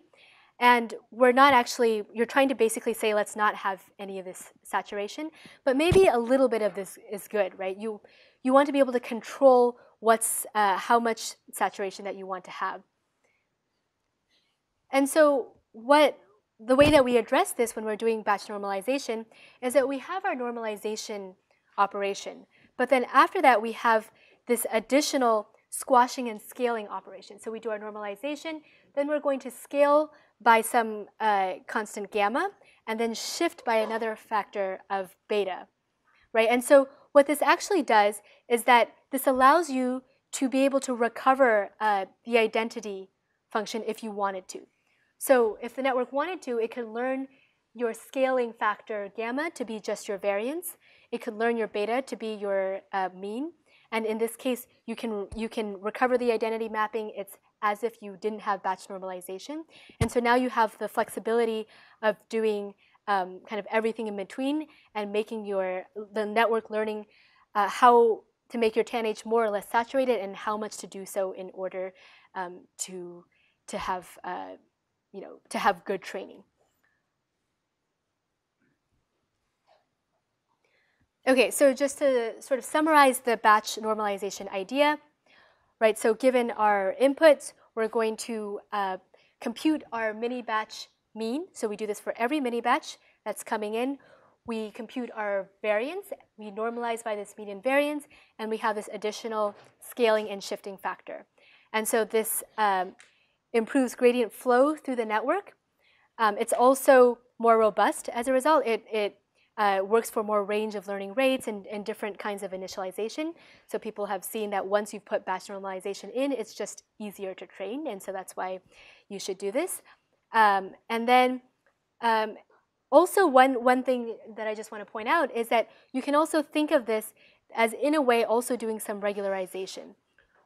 And we're not actually, you're trying to basically say, let's not have any of this saturation. But maybe a little bit of this is good, right? You, you want to be able to control what's, uh, how much saturation that you want to have. And so what the way that we address this when we're doing batch normalization is that we have our normalization operation. But then after that, we have this additional squashing and scaling operation. So we do our normalization, then we're going to scale by some uh, constant gamma, and then shift by another factor of beta, right? And so what this actually does is that this allows you to be able to recover uh, the identity function if you wanted to. So if the network wanted to, it could learn your scaling factor gamma to be just your variance. It could learn your beta to be your uh, mean. And in this case, you can, you can recover the identity mapping. It's as if you didn't have batch normalization. And so now you have the flexibility of doing um, kind of everything in between and making your, the network learning uh, how to make your tanh more or less saturated and how much to do so in order um, to, to have uh, you know, to have good training. Okay, so just to sort of summarize the batch normalization idea, right? So given our inputs, we're going to uh, compute our mini batch mean. So we do this for every mini batch that's coming in. we compute our variance, we normalize by this median variance, and we have this additional scaling and shifting factor. And so this um, improves gradient flow through the network. Um, it's also more robust as a result. It, it uh, works for more range of learning rates and, and, different kinds of initialization. So people have seen that once you've put batch normalization in, it's just easier to train, and so that's why you should do this. Um, and then um, also one, one thing that I just want to point out is that you can also think of this as in a way also doing some regularization,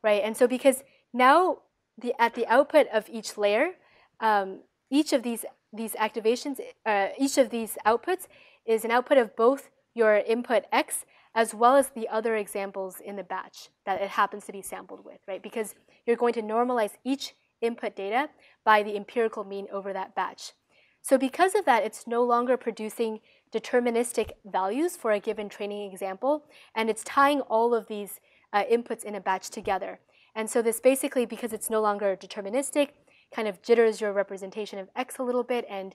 right? And so because now the, at the output of each layer, um, each of these, these activations, uh, each of these outputs is an output of both your input x as well as the other examples in the batch that it happens to be sampled with, right? Because you're going to normalize each input data by the empirical mean over that batch. So because of that, it's no longer producing deterministic values for a given training example, and it's tying all of these uh, inputs in a batch together. And so this basically, because it's no longer deterministic, kind of jitters your representation of x a little bit and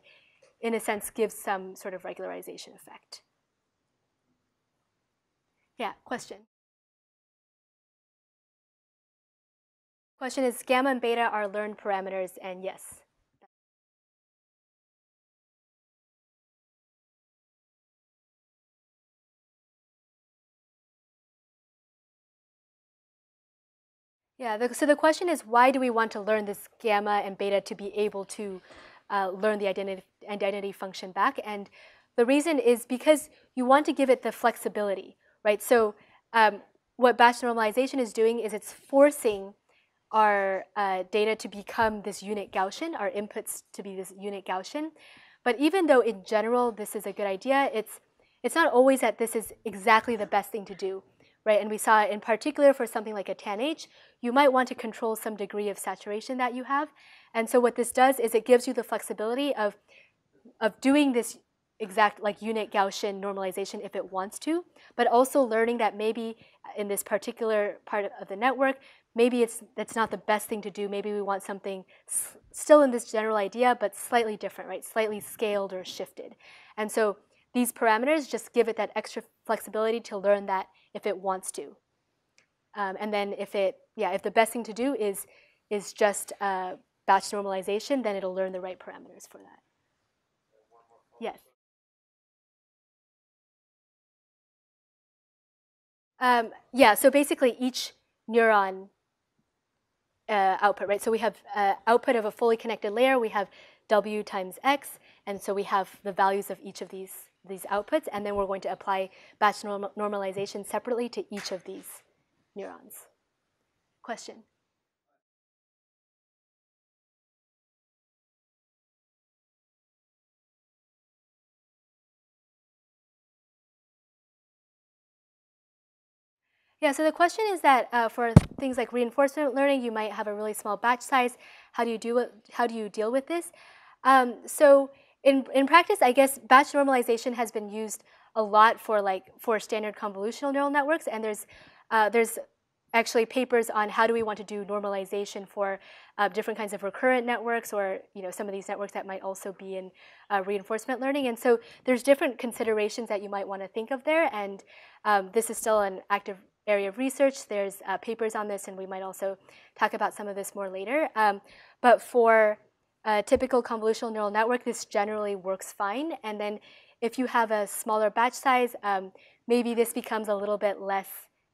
in a sense gives some sort of regularization effect. Yeah, question? Question is gamma and beta are learned parameters and yes. Yeah, the, so the question is why do we want to learn this gamma and beta to be able to uh, learn the identity, identity function back? And the reason is because you want to give it the flexibility, right? So um, what batch normalization is doing is it's forcing our uh, data to become this unit Gaussian, our inputs to be this unit Gaussian. But even though in general this is a good idea, it's, it's not always that this is exactly the best thing to do right? And we saw in particular for something like a TANH, you might want to control some degree of saturation that you have. And so what this does is it gives you the flexibility of, of doing this exact like unit Gaussian normalization if it wants to, but also learning that maybe in this particular part of the network, maybe it's that's not the best thing to do. Maybe we want something still in this general idea, but slightly different, right? Slightly scaled or shifted. And so these parameters just give it that extra flexibility to learn that if it wants to. Um, and then if it, yeah, if the best thing to do is, is just uh, batch normalization, then it'll learn the right parameters for that. Yes. Um, yeah, so basically each neuron uh, output, right? So we have uh, output of a fully connected layer, we have W times X, and so we have the values of each of these these outputs, and then we're going to apply batch norm normalization separately to each of these neurons. Question? Yeah, so the question is that uh, for things like reinforcement learning, you might have a really small batch size. How do you do it? How do you deal with this? Um, so in, in practice, I guess batch normalization has been used a lot for like for standard convolutional neural networks, and there's uh, there's actually papers on how do we want to do normalization for uh, different kinds of recurrent networks or you know some of these networks that might also be in uh, reinforcement learning. And so there's different considerations that you might want to think of there and um, this is still an active area of research. There's uh, papers on this and we might also talk about some of this more later. Um, but for a typical convolutional neural network, this generally works fine. And then if you have a smaller batch size, um, maybe this becomes a little bit less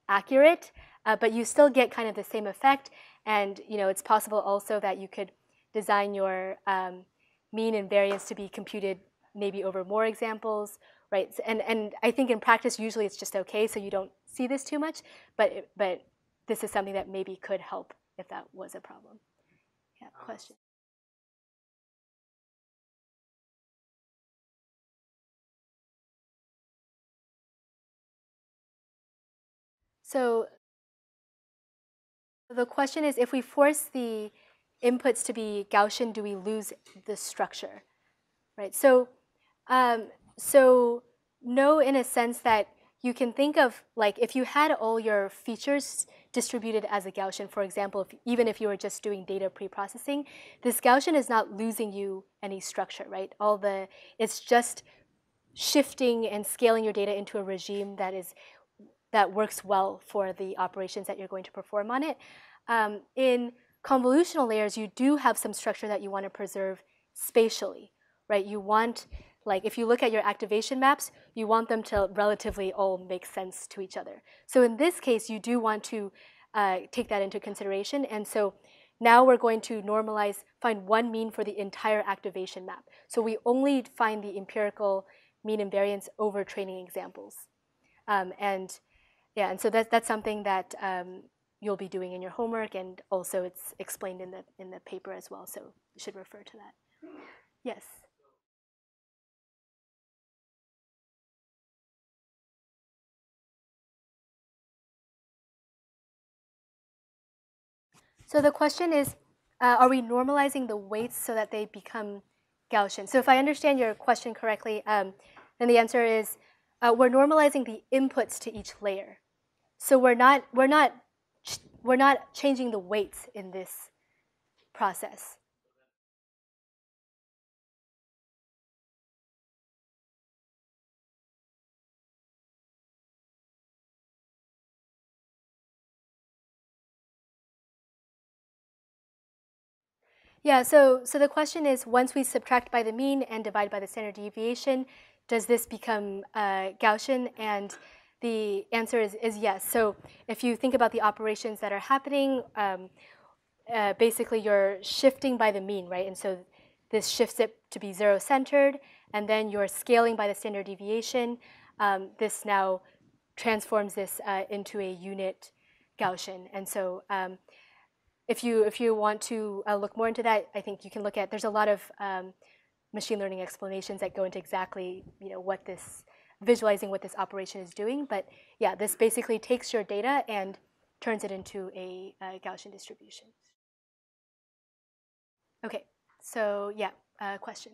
accurate, uh, but you still get kind of the same effect. And you know, it's possible also that you could design your um, mean and variance to be computed maybe over more examples, right? And, and I think in practice, usually it's just okay, so you don't see this too much, but, but this is something that maybe could help if that was a problem. Yeah, question. So the question is, if we force the inputs to be Gaussian, do we lose the structure, right? So, um, so no, in a sense that you can think of like if you had all your features distributed as a Gaussian, for example, if, even if you were just doing data pre-processing, this Gaussian is not losing you any structure, right? All the it's just shifting and scaling your data into a regime that is that works well for the operations that you're going to perform on it. Um, in convolutional layers, you do have some structure that you want to preserve spatially, right? You want, like, if you look at your activation maps, you want them to relatively all make sense to each other. So in this case, you do want to uh, take that into consideration. And so now we're going to normalize, find one mean for the entire activation map. So we only find the empirical mean and variance over training examples. Um, and yeah, and so that, that's something that um, you'll be doing in your homework, and also it's explained in the in the paper as well. So you should refer to that. Yes. So the question is, uh, are we normalizing the weights so that they become Gaussian? So if I understand your question correctly, um, then the answer is uh, we're normalizing the inputs to each layer. So we're not, we're, not, we're not changing the weights in this process. Yeah, so, so the question is, once we subtract by the mean and divide by the standard deviation, does this become uh, Gaussian? And the answer is, is yes. So if you think about the operations that are happening, um, uh, basically you're shifting by the mean, right? And so this shifts it to be zero-centered, and then you're scaling by the standard deviation. Um, this now transforms this uh, into a unit Gaussian. And so um, if you if you want to uh, look more into that, I think you can look at. There's a lot of um, machine learning explanations that go into exactly you know what this visualizing what this operation is doing. But yeah, this basically takes your data and turns it into a, a Gaussian distribution. Okay, so yeah, uh, question.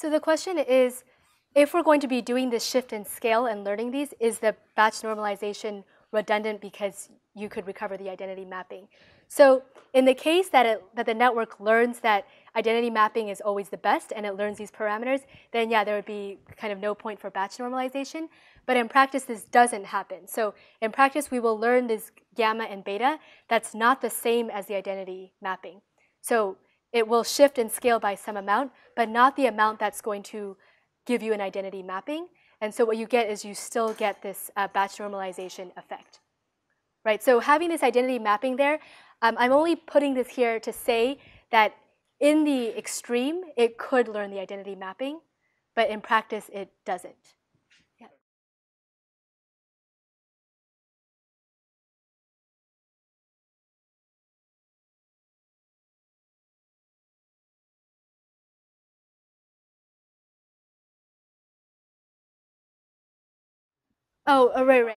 So the question is, if we're going to be doing this shift in scale and learning these, is the batch normalization redundant because you could recover the identity mapping? So in the case that, it, that the network learns that identity mapping is always the best and it learns these parameters, then yeah, there would be kind of no point for batch normalization. But in practice, this doesn't happen. So in practice, we will learn this gamma and beta that's not the same as the identity mapping. So it will shift and scale by some amount, but not the amount that's going to give you an identity mapping. And so what you get is you still get this uh, batch normalization effect. Right, so having this identity mapping there, um, I'm only putting this here to say that in the extreme, it could learn the identity mapping, but in practice, it doesn't. Oh, oh, right, right.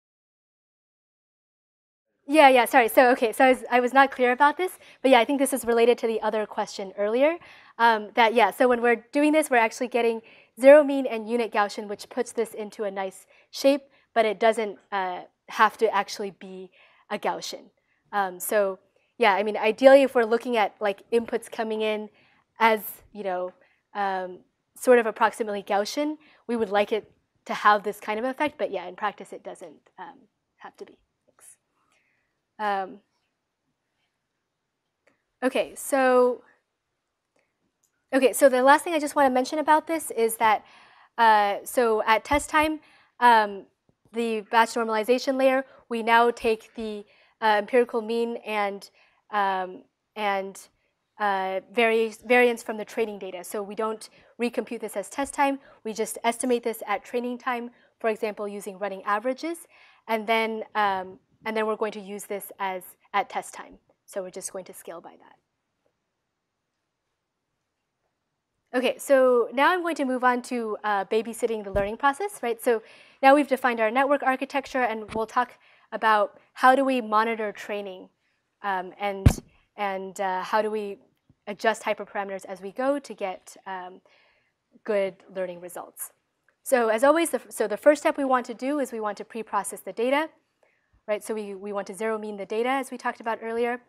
Yeah, yeah, sorry. So, okay, so I was, I was not clear about this, but yeah, I think this is related to the other question earlier. Um, that, yeah, so when we're doing this, we're actually getting zero mean and unit Gaussian, which puts this into a nice shape, but it doesn't uh, have to actually be a Gaussian. Um, so, yeah, I mean, ideally, if we're looking at like inputs coming in as, you know, um, sort of approximately Gaussian, we would like it to have this kind of effect, but yeah, in practice it doesn't um, have to be. Um, okay, so okay, so the last thing I just want to mention about this is that uh, so at test time, um, the batch normalization layer, we now take the uh, empirical mean and um, and uh, variance from the training data. So we don't recompute this as test time. We just estimate this at training time, for example, using running averages. And then, um, and then we're going to use this as at test time. So we're just going to scale by that. Okay, so now I'm going to move on to uh, babysitting the learning process, right? So now we've defined our network architecture, and we'll talk about how do we monitor training um, and, and uh, how do we adjust hyperparameters as we go to get um, good learning results. So as always, the, so the first step we want to do is we want to pre-process the data, right? So we, we want to zero mean the data as we talked about earlier.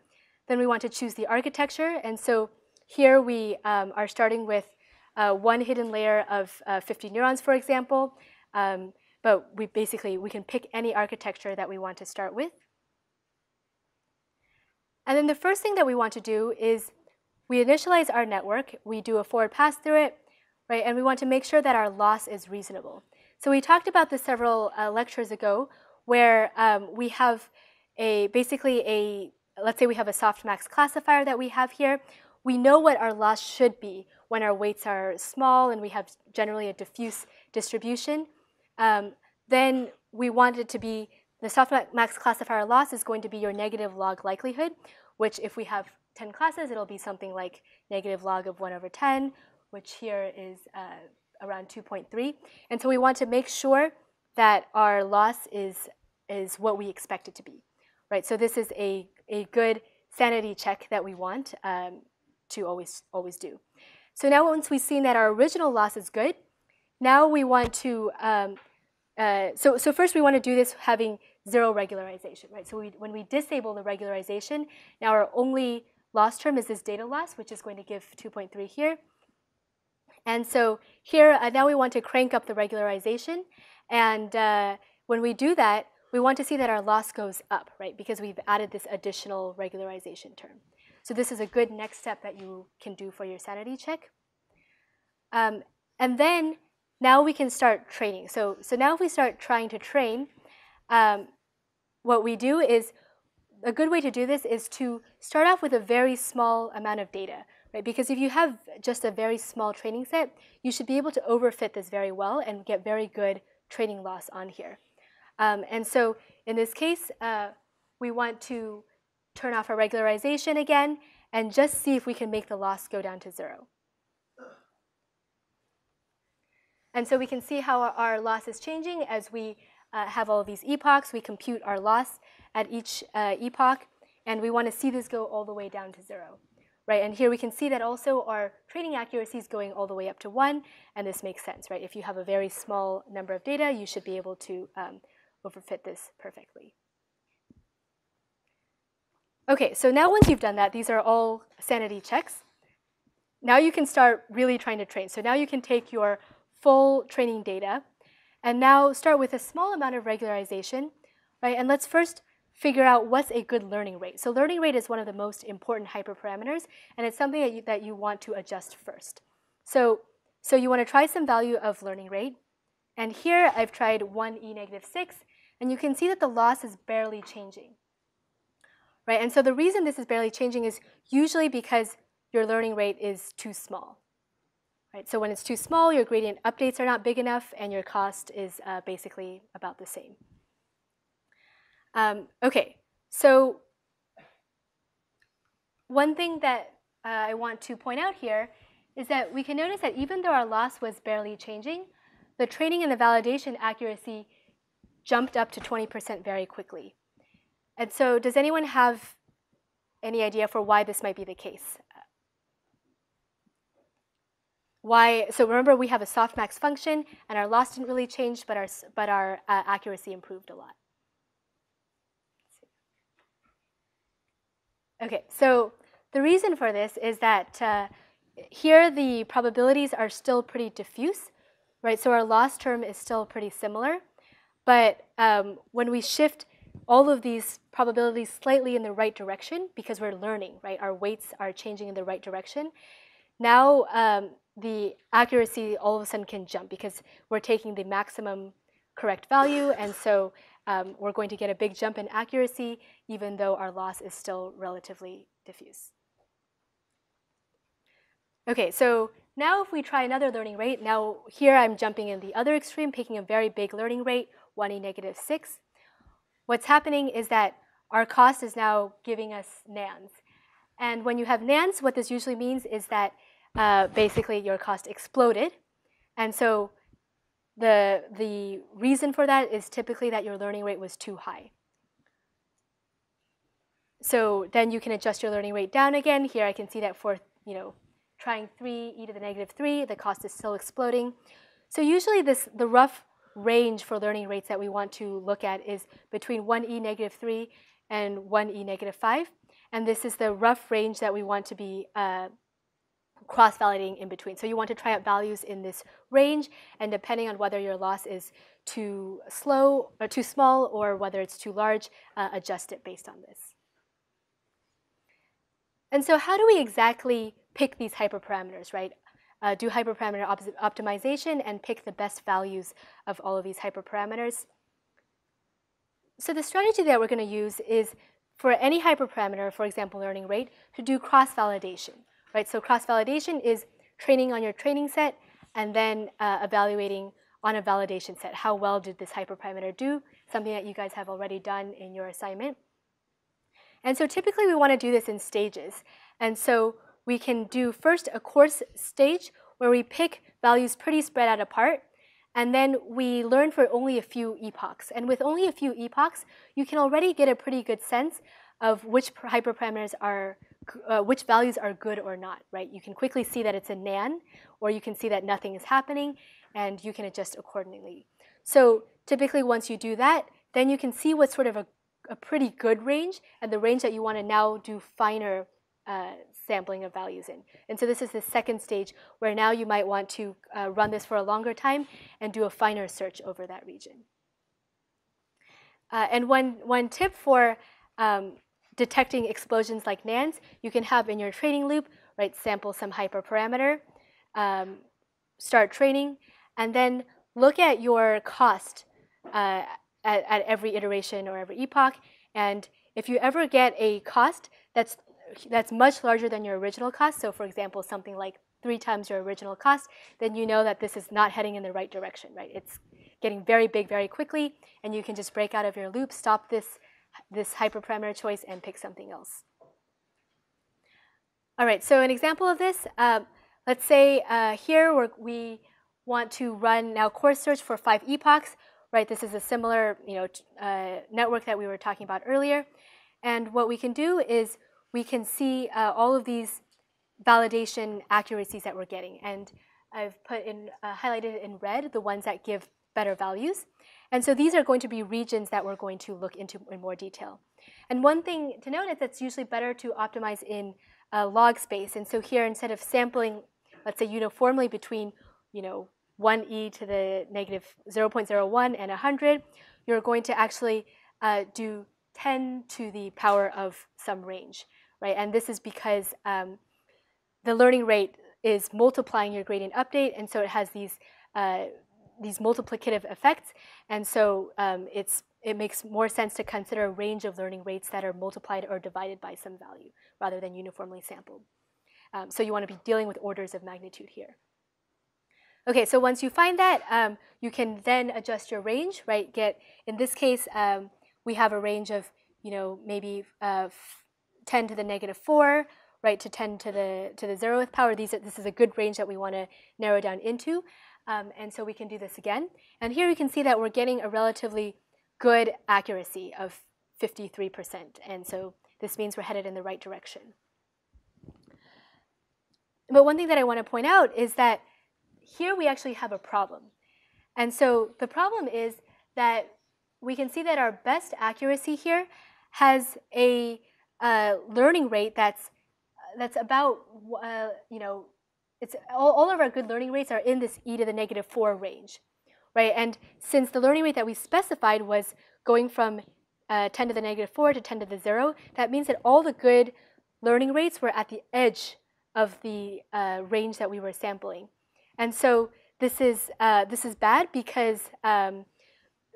Then we want to choose the architecture. And so here we um, are starting with uh, one hidden layer of uh, 50 neurons, for example. Um, but we basically, we can pick any architecture that we want to start with. And then the first thing that we want to do is we initialize our network. We do a forward pass through it, right? And we want to make sure that our loss is reasonable. So we talked about this several uh, lectures ago, where um, we have a basically a let's say we have a softmax classifier that we have here. We know what our loss should be when our weights are small and we have generally a diffuse distribution. Um, then we want it to be the softmax max classifier loss is going to be your negative log likelihood, which if we have 10 classes, it'll be something like negative log of 1 over 10, which here is uh, around 2.3. And so we want to make sure that our loss is, is what we expect it to be, right? So this is a, a good sanity check that we want um, to always, always do. So now once we've seen that our original loss is good, now we want to, um, uh, so, so first we want to do this having zero regularization, right? So we, when we disable the regularization, now our only loss term is this data loss, which is going to give 2.3 here. And so here, uh, now we want to crank up the regularization. And uh, when we do that, we want to see that our loss goes up, right? Because we've added this additional regularization term. So this is a good next step that you can do for your sanity check. Um, and then now we can start training. So, so now if we start trying to train, um, what we do is, a good way to do this is to start off with a very small amount of data right? Because if you have just a very small training set, you should be able to overfit this very well and get very good training loss on here. Um, and so in this case, uh, we want to turn off our regularization again and just see if we can make the loss go down to zero. And so we can see how our loss is changing as we uh, have all these epochs. We compute our loss at each uh, epoch, and we want to see this go all the way down to zero right? And here we can see that also our training accuracy is going all the way up to one, and this makes sense, right? If you have a very small number of data, you should be able to um, overfit this perfectly. Okay, so now once you've done that, these are all sanity checks. Now you can start really trying to train. So now you can take your full training data and now start with a small amount of regularization, right? And let's first figure out what's a good learning rate. So learning rate is one of the most important hyperparameters, and it's something that you, that you want to adjust first. So, so you want to try some value of learning rate. And here I've tried 1 e negative 6, and you can see that the loss is barely changing. Right? And so the reason this is barely changing is usually because your learning rate is too small. Right? So when it's too small, your gradient updates are not big enough, and your cost is uh, basically about the same. Um, okay, so one thing that uh, I want to point out here is that we can notice that even though our loss was barely changing, the training and the validation accuracy jumped up to 20% very quickly. And so does anyone have any idea for why this might be the case? Why, so remember we have a softmax function and our loss didn't really change, but our, but our uh, accuracy improved a lot. Okay, so the reason for this is that uh, here the probabilities are still pretty diffuse, right? So our loss term is still pretty similar. But um, when we shift all of these probabilities slightly in the right direction, because we're learning, right? Our weights are changing in the right direction. Now um, the accuracy all of a sudden can jump because we're taking the maximum correct value, and so um, we're going to get a big jump in accuracy, even though our loss is still relatively diffuse. Okay, so now if we try another learning rate, now here I'm jumping in the other extreme, picking a very big learning rate, 1e negative 6. What's happening is that our cost is now giving us nans. And when you have nans, what this usually means is that uh, basically your cost exploded. And so the, the reason for that is typically that your learning rate was too high. so then you can adjust your learning rate down again. Here I can see that for, you know, trying 3 e to the negative 3, the cost is still exploding. So usually this, the rough range for learning rates that we want to look at is between 1e negative 3 and 1e negative 5. And this is the rough range that we want to be uh, cross-validating in between. So you want to try out values in this range, and depending on whether your loss is too slow or too small or whether it's too large, uh, adjust it based on this. And so how do we exactly pick these hyperparameters, right? Uh, do hyperparameter op optimization and pick the best values of all of these hyperparameters. So the strategy that we're going to use is for any hyperparameter, for example, learning rate, to do cross-validation, right? So cross-validation is training on your training set and then uh, evaluating on a validation set. How well did this hyperparameter do? Something that you guys have already done in your assignment. And so typically we want to do this in stages. And so we can do first a coarse stage where we pick values pretty spread out apart. And then we learn for only a few epochs. And with only a few epochs, you can already get a pretty good sense of which hyperparameters are, uh, which values are good or not, right? You can quickly see that it's a nan, or you can see that nothing is happening, and you can adjust accordingly. So typically once you do that, then you can see what sort of a a pretty good range and the range that you want to now do finer uh, sampling of values in. And so this is the second stage where now you might want to uh, run this for a longer time and do a finer search over that region. Uh, and one, one tip for um, detecting explosions like NANs, you can have in your training loop, right, sample some hyperparameter, um, start training, and then look at your cost uh, at, at every iteration or every epoch. And if you ever get a cost that's that's much larger than your original cost, so for example, something like three times your original cost, then you know that this is not heading in the right direction, right? It's getting very big very quickly, and you can just break out of your loop, stop this, this hyperparameter choice, and pick something else. All right, so an example of this, um, let's say uh, here we want to run now coarse search for five epochs right? This is a similar you know, uh, network that we were talking about earlier. And what we can do is we can see uh, all of these validation accuracies that we're getting. And I've put in, uh, highlighted in red the ones that give better values. And so these are going to be regions that we're going to look into in more detail. And one thing to note is that it's usually better to optimize in log space. And so here, instead of sampling, let's say uniformly between, you know, 1e to the negative 0.01 and 100, you're going to actually uh, do 10 to the power of some range, right? And this is because um, the learning rate is multiplying your gradient update, and so it has these uh, these multiplicative effects, and so um, it's it makes more sense to consider a range of learning rates that are multiplied or divided by some value rather than uniformly sampled. Um, so you want to be dealing with orders of magnitude here. Okay, so once you find that, um, you can then adjust your range, right? Get in this case, um, we have a range of you know maybe uh, 10 to the negative four, right, to 10 to the to the zeroth power. These this is a good range that we want to narrow down into, um, and so we can do this again. And here you can see that we're getting a relatively good accuracy of 53%, and so this means we're headed in the right direction. But one thing that I want to point out is that here we actually have a problem. And so the problem is that we can see that our best accuracy here has a uh, learning rate that's that's about uh, you know it's all, all of our good learning rates are in this e to the negative four range, right? And since the learning rate that we specified was going from uh, 10 to the negative 4 to 10 to the 0, that means that all the good learning rates were at the edge of the uh, range that we were sampling. And so this is, uh, this is bad because um,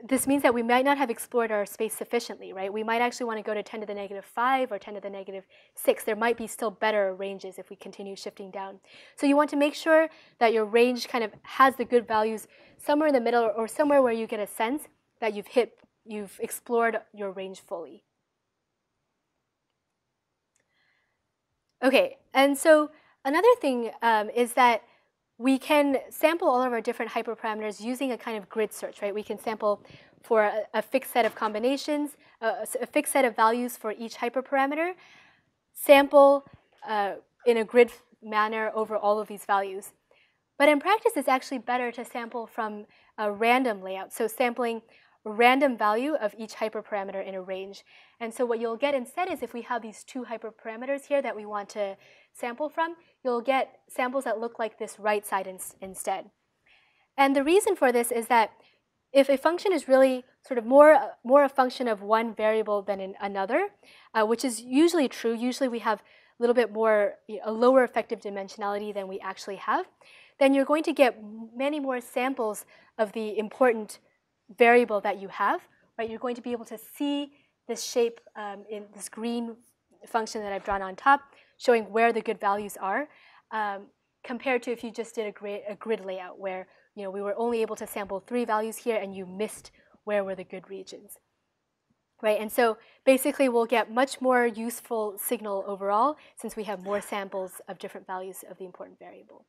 this means that we might not have explored our space sufficiently, right? We might actually want to go to 10 to the negative 5 or 10 to the negative 6. There might be still better ranges if we continue shifting down. So you want to make sure that your range kind of has the good values somewhere in the middle or somewhere where you get a sense that you've hit, you've explored your range fully. Okay, and so another thing um, is that we can sample all of our different hyperparameters using a kind of grid search, right? We can sample for a, a fixed set of combinations, uh, a fixed set of values for each hyperparameter, sample uh, in a grid manner over all of these values. But in practice, it's actually better to sample from a random layout. So sampling a random value of each hyperparameter in a range. And so what you'll get instead is if we have these two hyperparameters here that we want to sample from, you'll get samples that look like this right side in instead. And the reason for this is that if a function is really sort of more, more a function of one variable than in another, uh, which is usually true, usually we have a little bit more, a lower effective dimensionality than we actually have, then you're going to get many more samples of the important variable that you have, right? You're going to be able to see this shape um, in this green function that I've drawn on top, showing where the good values are, um, compared to if you just did a grid, a grid layout where you know, we were only able to sample three values here and you missed where were the good regions. Right, and so basically we'll get much more useful signal overall since we have more samples of different values of the important variable.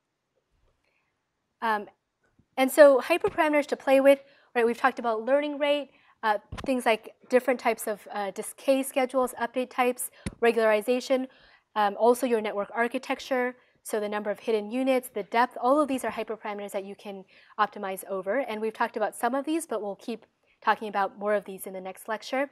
Um, and so hyperparameters to play with, right, we've talked about learning rate, uh, things like different types of uh, decay schedules, update types, regularization, um, also your network architecture, so the number of hidden units, the depth, all of these are hyperparameters that you can optimize over. And we've talked about some of these, but we'll keep talking about more of these in the next lecture.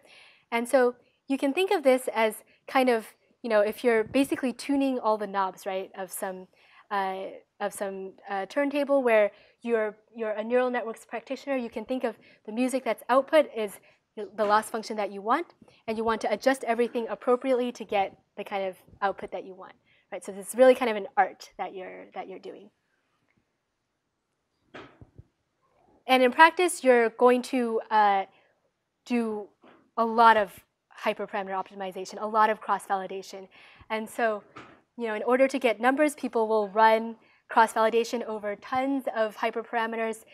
And so you can think of this as kind of, you know, if you're basically tuning all the knobs, right, of some uh, of some uh, turntable where you're, you're a neural networks practitioner, you can think of the music that's output is the loss function that you want, and you want to adjust everything appropriately to get the kind of output that you want. Right? So this is really kind of an art that you're, that you're doing. And in practice, you're going to uh, do a lot of hyperparameter optimization, a lot of cross-validation. And so you know, in order to get numbers, people will run cross-validation over tons of hyperparameters,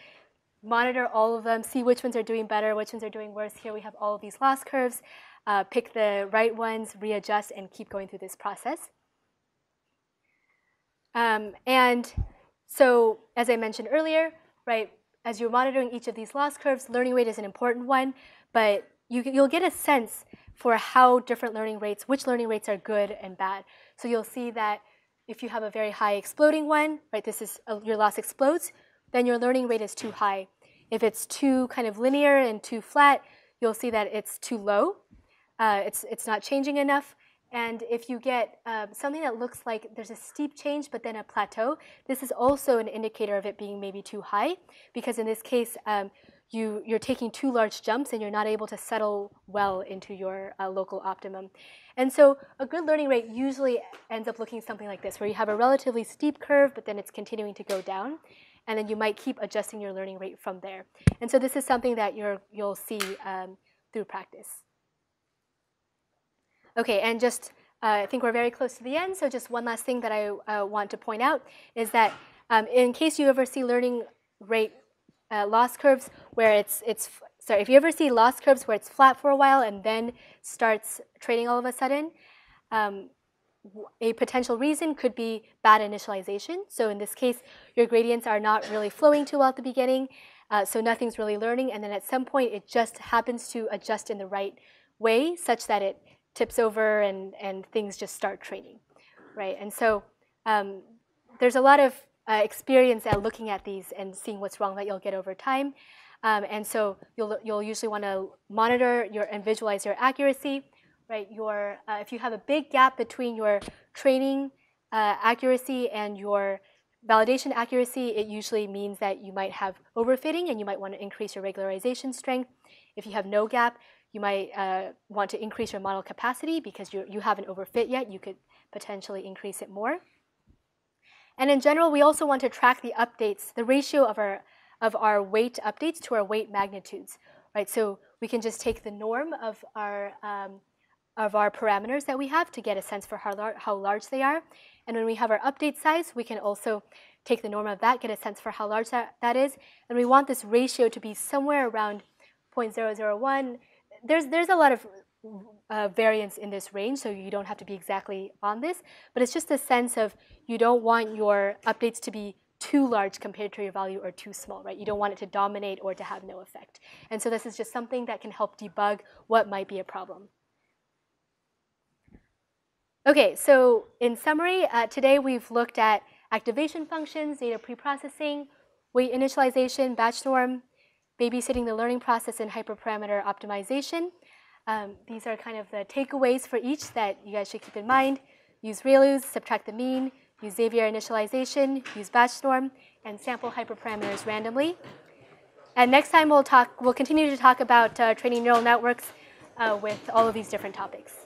monitor all of them, see which ones are doing better, which ones are doing worse. Here we have all of these loss curves. Uh, pick the right ones, readjust, and keep going through this process. Um, and so, as I mentioned earlier, right, as you're monitoring each of these loss curves, learning rate is an important one, but you, you'll get a sense for how different learning rates, which learning rates are good and bad. So you'll see that if you have a very high exploding one, right, this is uh, your loss explodes, then your learning rate is too high. If it's too kind of linear and too flat, you'll see that it's too low. Uh, it's, it's not changing enough. And if you get um, something that looks like there's a steep change but then a plateau, this is also an indicator of it being maybe too high because in this case, um, you, you're taking too large jumps and you're not able to settle well into your uh, local optimum. And so a good learning rate usually ends up looking something like this, where you have a relatively steep curve, but then it's continuing to go down. And then you might keep adjusting your learning rate from there. And so this is something that you're, you'll see um, through practice. Okay, and just, uh, I think we're very close to the end, so just one last thing that I uh, want to point out is that um, in case you ever see learning rate uh, loss curves where it's, it's sorry, if you ever see loss curves where it's flat for a while and then starts trading all of a sudden, um, a potential reason could be bad initialization. So in this case, your gradients are not really flowing too well at the beginning, uh, so nothing's really learning, and then at some point it just happens to adjust in the right way such that it tips over and, and things just start trading, right? And so um, there's a lot of uh, experience at looking at these and seeing what's wrong that you'll get over time. Um, and so you'll, you'll usually want to monitor your and visualize your accuracy, right? Your, uh, if you have a big gap between your training uh, accuracy and your validation accuracy, it usually means that you might have overfitting and you might want to increase your regularization strength. If you have no gap, you might uh, want to increase your model capacity because you, you haven't overfit yet. You could potentially increase it more. And in general, we also want to track the updates, the ratio of our, of our weight updates to our weight magnitudes, right? So we can just take the norm of our, um, of our parameters that we have to get a sense for how, lar how large they are. And when we have our update size, we can also take the norm of that, get a sense for how large that, that is. And we want this ratio to be somewhere around 0.001. There's, there's a lot of uh, variance in this range, so you don't have to be exactly on this. But it's just a sense of you don't want your updates to be too large compared to your value or too small, right? You don't want it to dominate or to have no effect. And so this is just something that can help debug what might be a problem. Okay, so in summary, uh, today we've looked at activation functions, data preprocessing, weight initialization, batch norm, babysitting the learning process, and hyperparameter optimization. Um, these are kind of the takeaways for each that you guys should keep in mind. Use ReLUs, subtract the mean, use Xavier initialization, use batch norm, and sample hyperparameters randomly. And next time we'll talk, we'll continue to talk about uh, training neural networks uh, with all of these different topics.